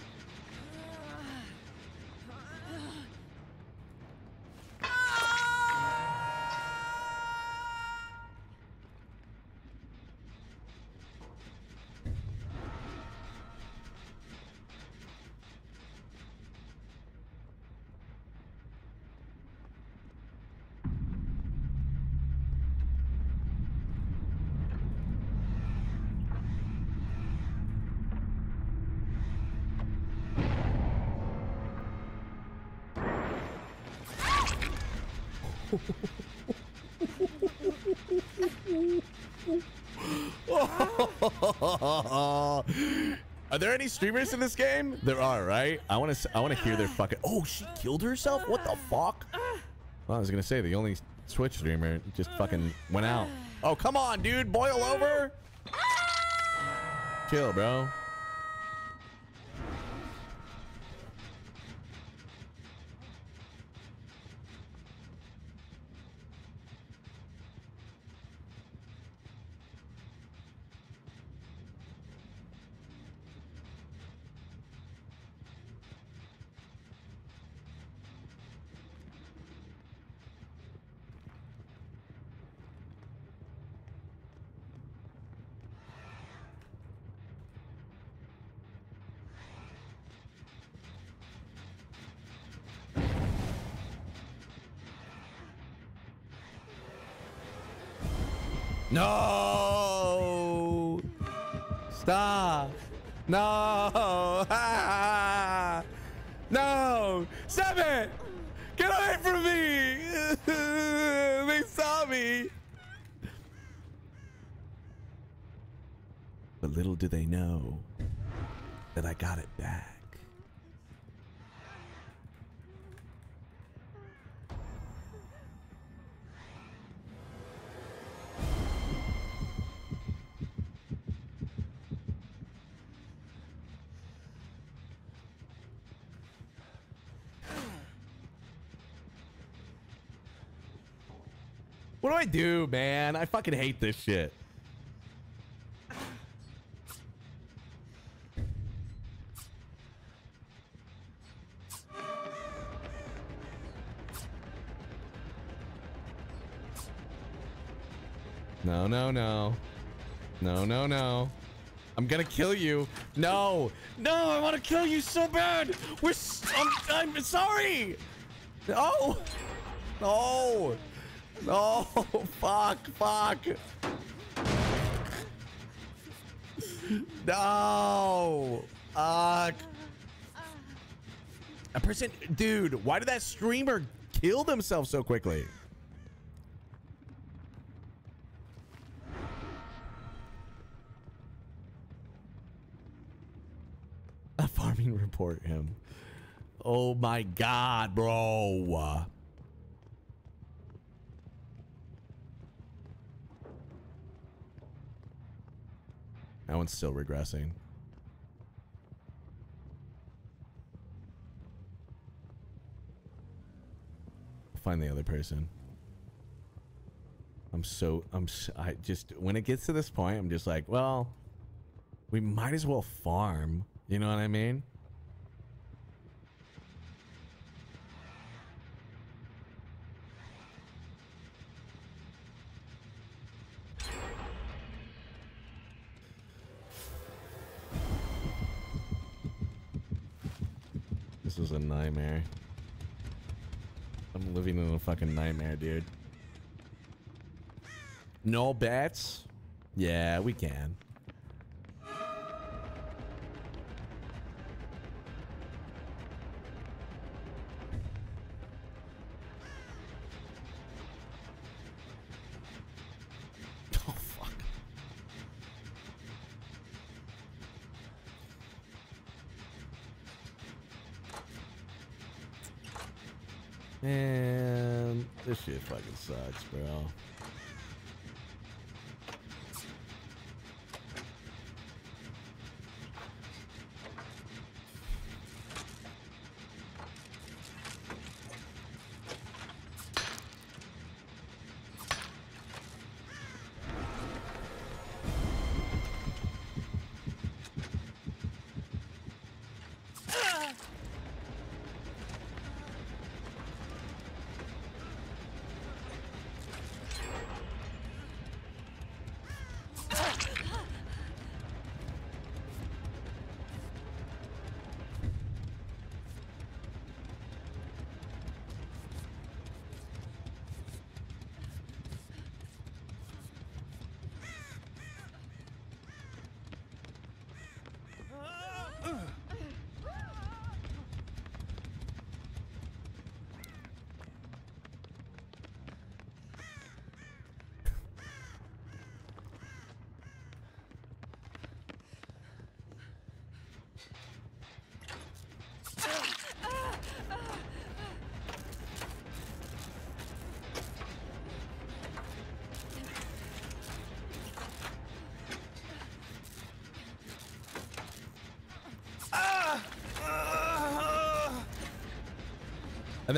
Are there any streamers in this game? There are, right? I want to. I want to hear their fucking. Oh, she killed herself. What the fuck? Well, I was gonna say the only Twitch streamer just fucking went out. Oh, come on, dude. Boil over. Chill, bro. No! What do I do, man? I fucking hate this shit. No, no, no. No, no, no. I'm gonna kill you. No. No, I want to kill you so bad. We're I'm, I'm sorry. No. No. No. Oh, fuck. Fuck. No. Fuck. A person, dude, why did that streamer kill themselves so quickly? A farming report him. Oh my god, bro. One's still regressing. Find the other person. I'm so I'm I just when it gets to this point, I'm just like, well, we might as well farm. You know what I mean? A fucking nightmare, dude. No bets? Yeah, we can. Oh, fuck. Eh, This shit fucking sucks, bro.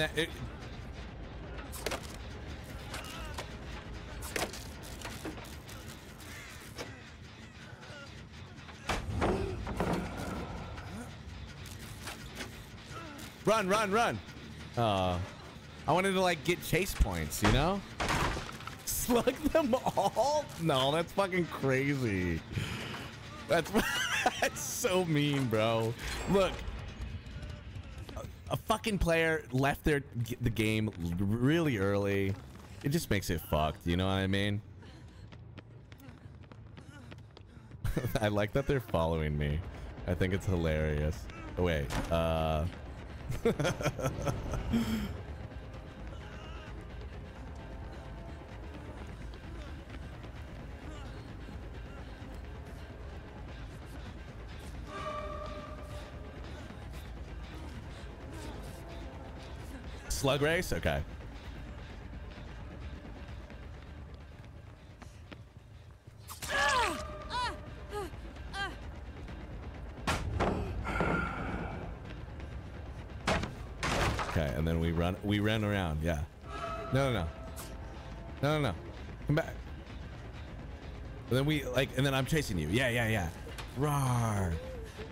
Then it. Run, run, run. Uh, I wanted to like get chase points, you know? Slug them all? No, that's fucking crazy. That's that's so mean, bro. Look, fucking player left their the game really early. It just makes it fucked. You know what I mean? I like that they're following me. I think it's hilarious. Oh, wait. Uh. Slug race? Okay. Okay, and then we run we ran around, yeah. No no no. No no no. Come back. And then we like and then I'm chasing you. Yeah, yeah, yeah. Roar.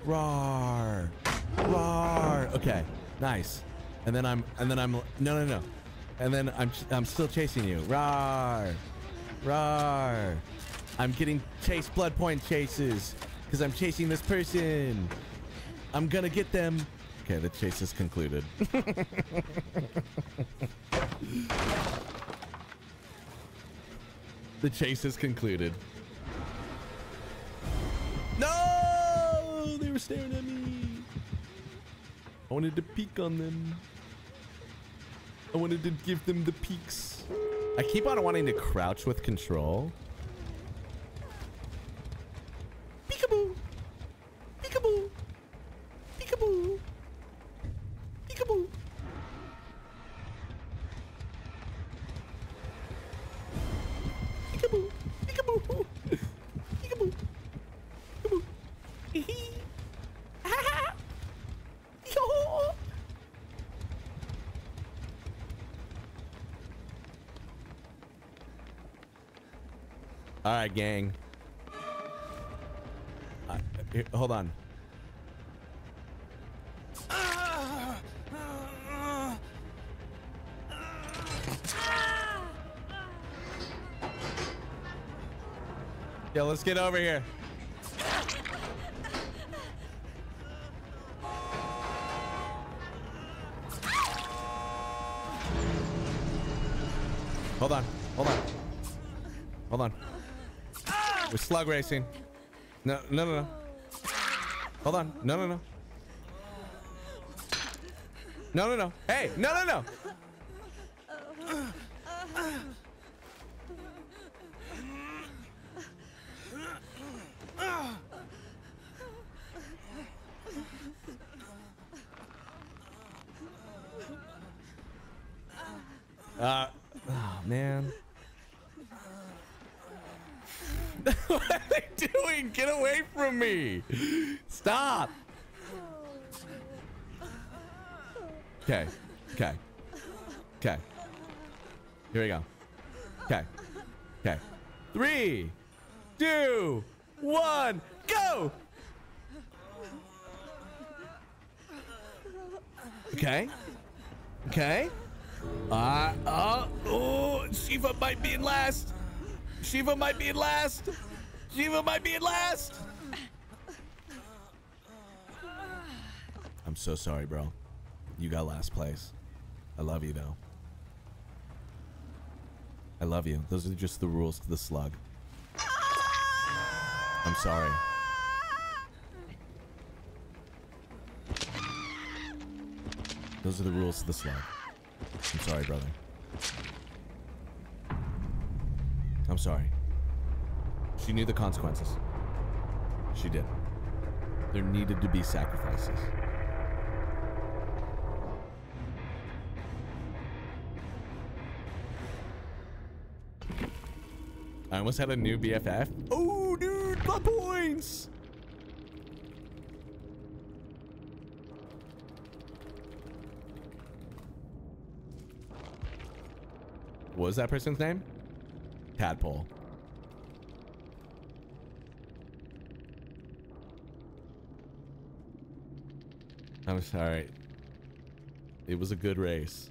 Roar. Roar. Okay. Nice. And then I'm and then I'm no no no. And then I'm I'm still chasing you. Roar. Roar. I'm getting chase blood point chases because I'm chasing this person. I'm gonna get them. Okay, the chase is concluded. the chase is concluded. No! They were staring at me. I wanted to peek on them. I wanted to give them the peeks. I keep on wanting to crouch with control. gang. Uh, here, hold on. Yo, let's get over here. Hold on. Hold on. Hold on. We're slug racing. No, no, no, no. Hold on. No, no, no. No, no, no. Hey, no, no, no. Uh, oh, man. what are they doing? Get me. Stop. Okay. Okay. Okay. Here we go. Okay. Okay. Three, two, one, go. Okay. Okay. Uh, uh, oh, Shiva might be in last. Shiva might be in last. Shiva might be in last. I'm so sorry, bro. You got last place. I love you, though. I love you. Those are just the rules to the slug. I'm sorry. Those are the rules to the slug. I'm sorry, brother. I'm sorry. She knew the consequences. She did. There needed to be sacrifices. I almost had a new BFF. Oh, dude, my points. What was that person's name? Tadpole. I'm sorry. It was a good race.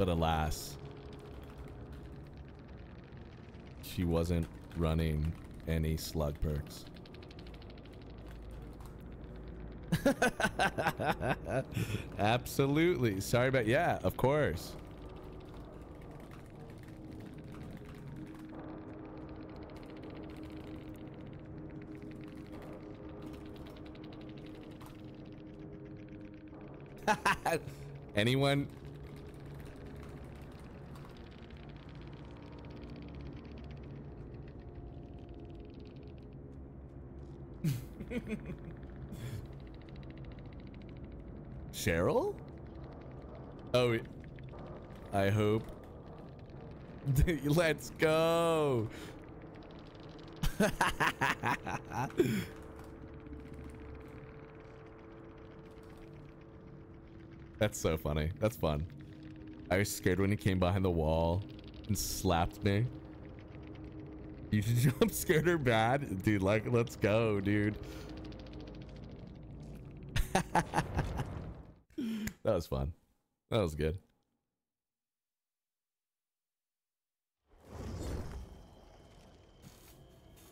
But alas, she wasn't running any slug perks. Absolutely. Sorry about yeah, of course. Anyone? Cheryl? Oh, I hope. Let's go. That's so funny. That's fun. I was scared when he came behind the wall and slapped me. You jump scared her bad? Dude, like, let's go, dude. Was fun. That was good.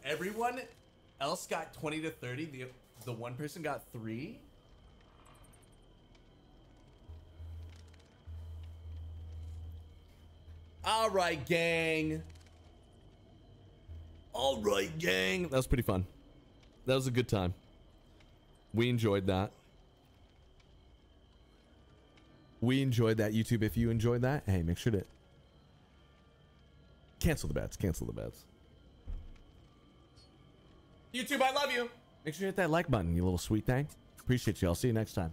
Everyone else got 20 to 30. The, the one person got three. All right, gang. All right, gang. That was pretty fun. That was a good time. We enjoyed that. We enjoyed that, YouTube. If you enjoyed that, hey, make sure to cancel the bets. Cancel the bets. YouTube, I love you. Make sure you hit that like button, you little sweet thing. Appreciate you. I'll see you next time.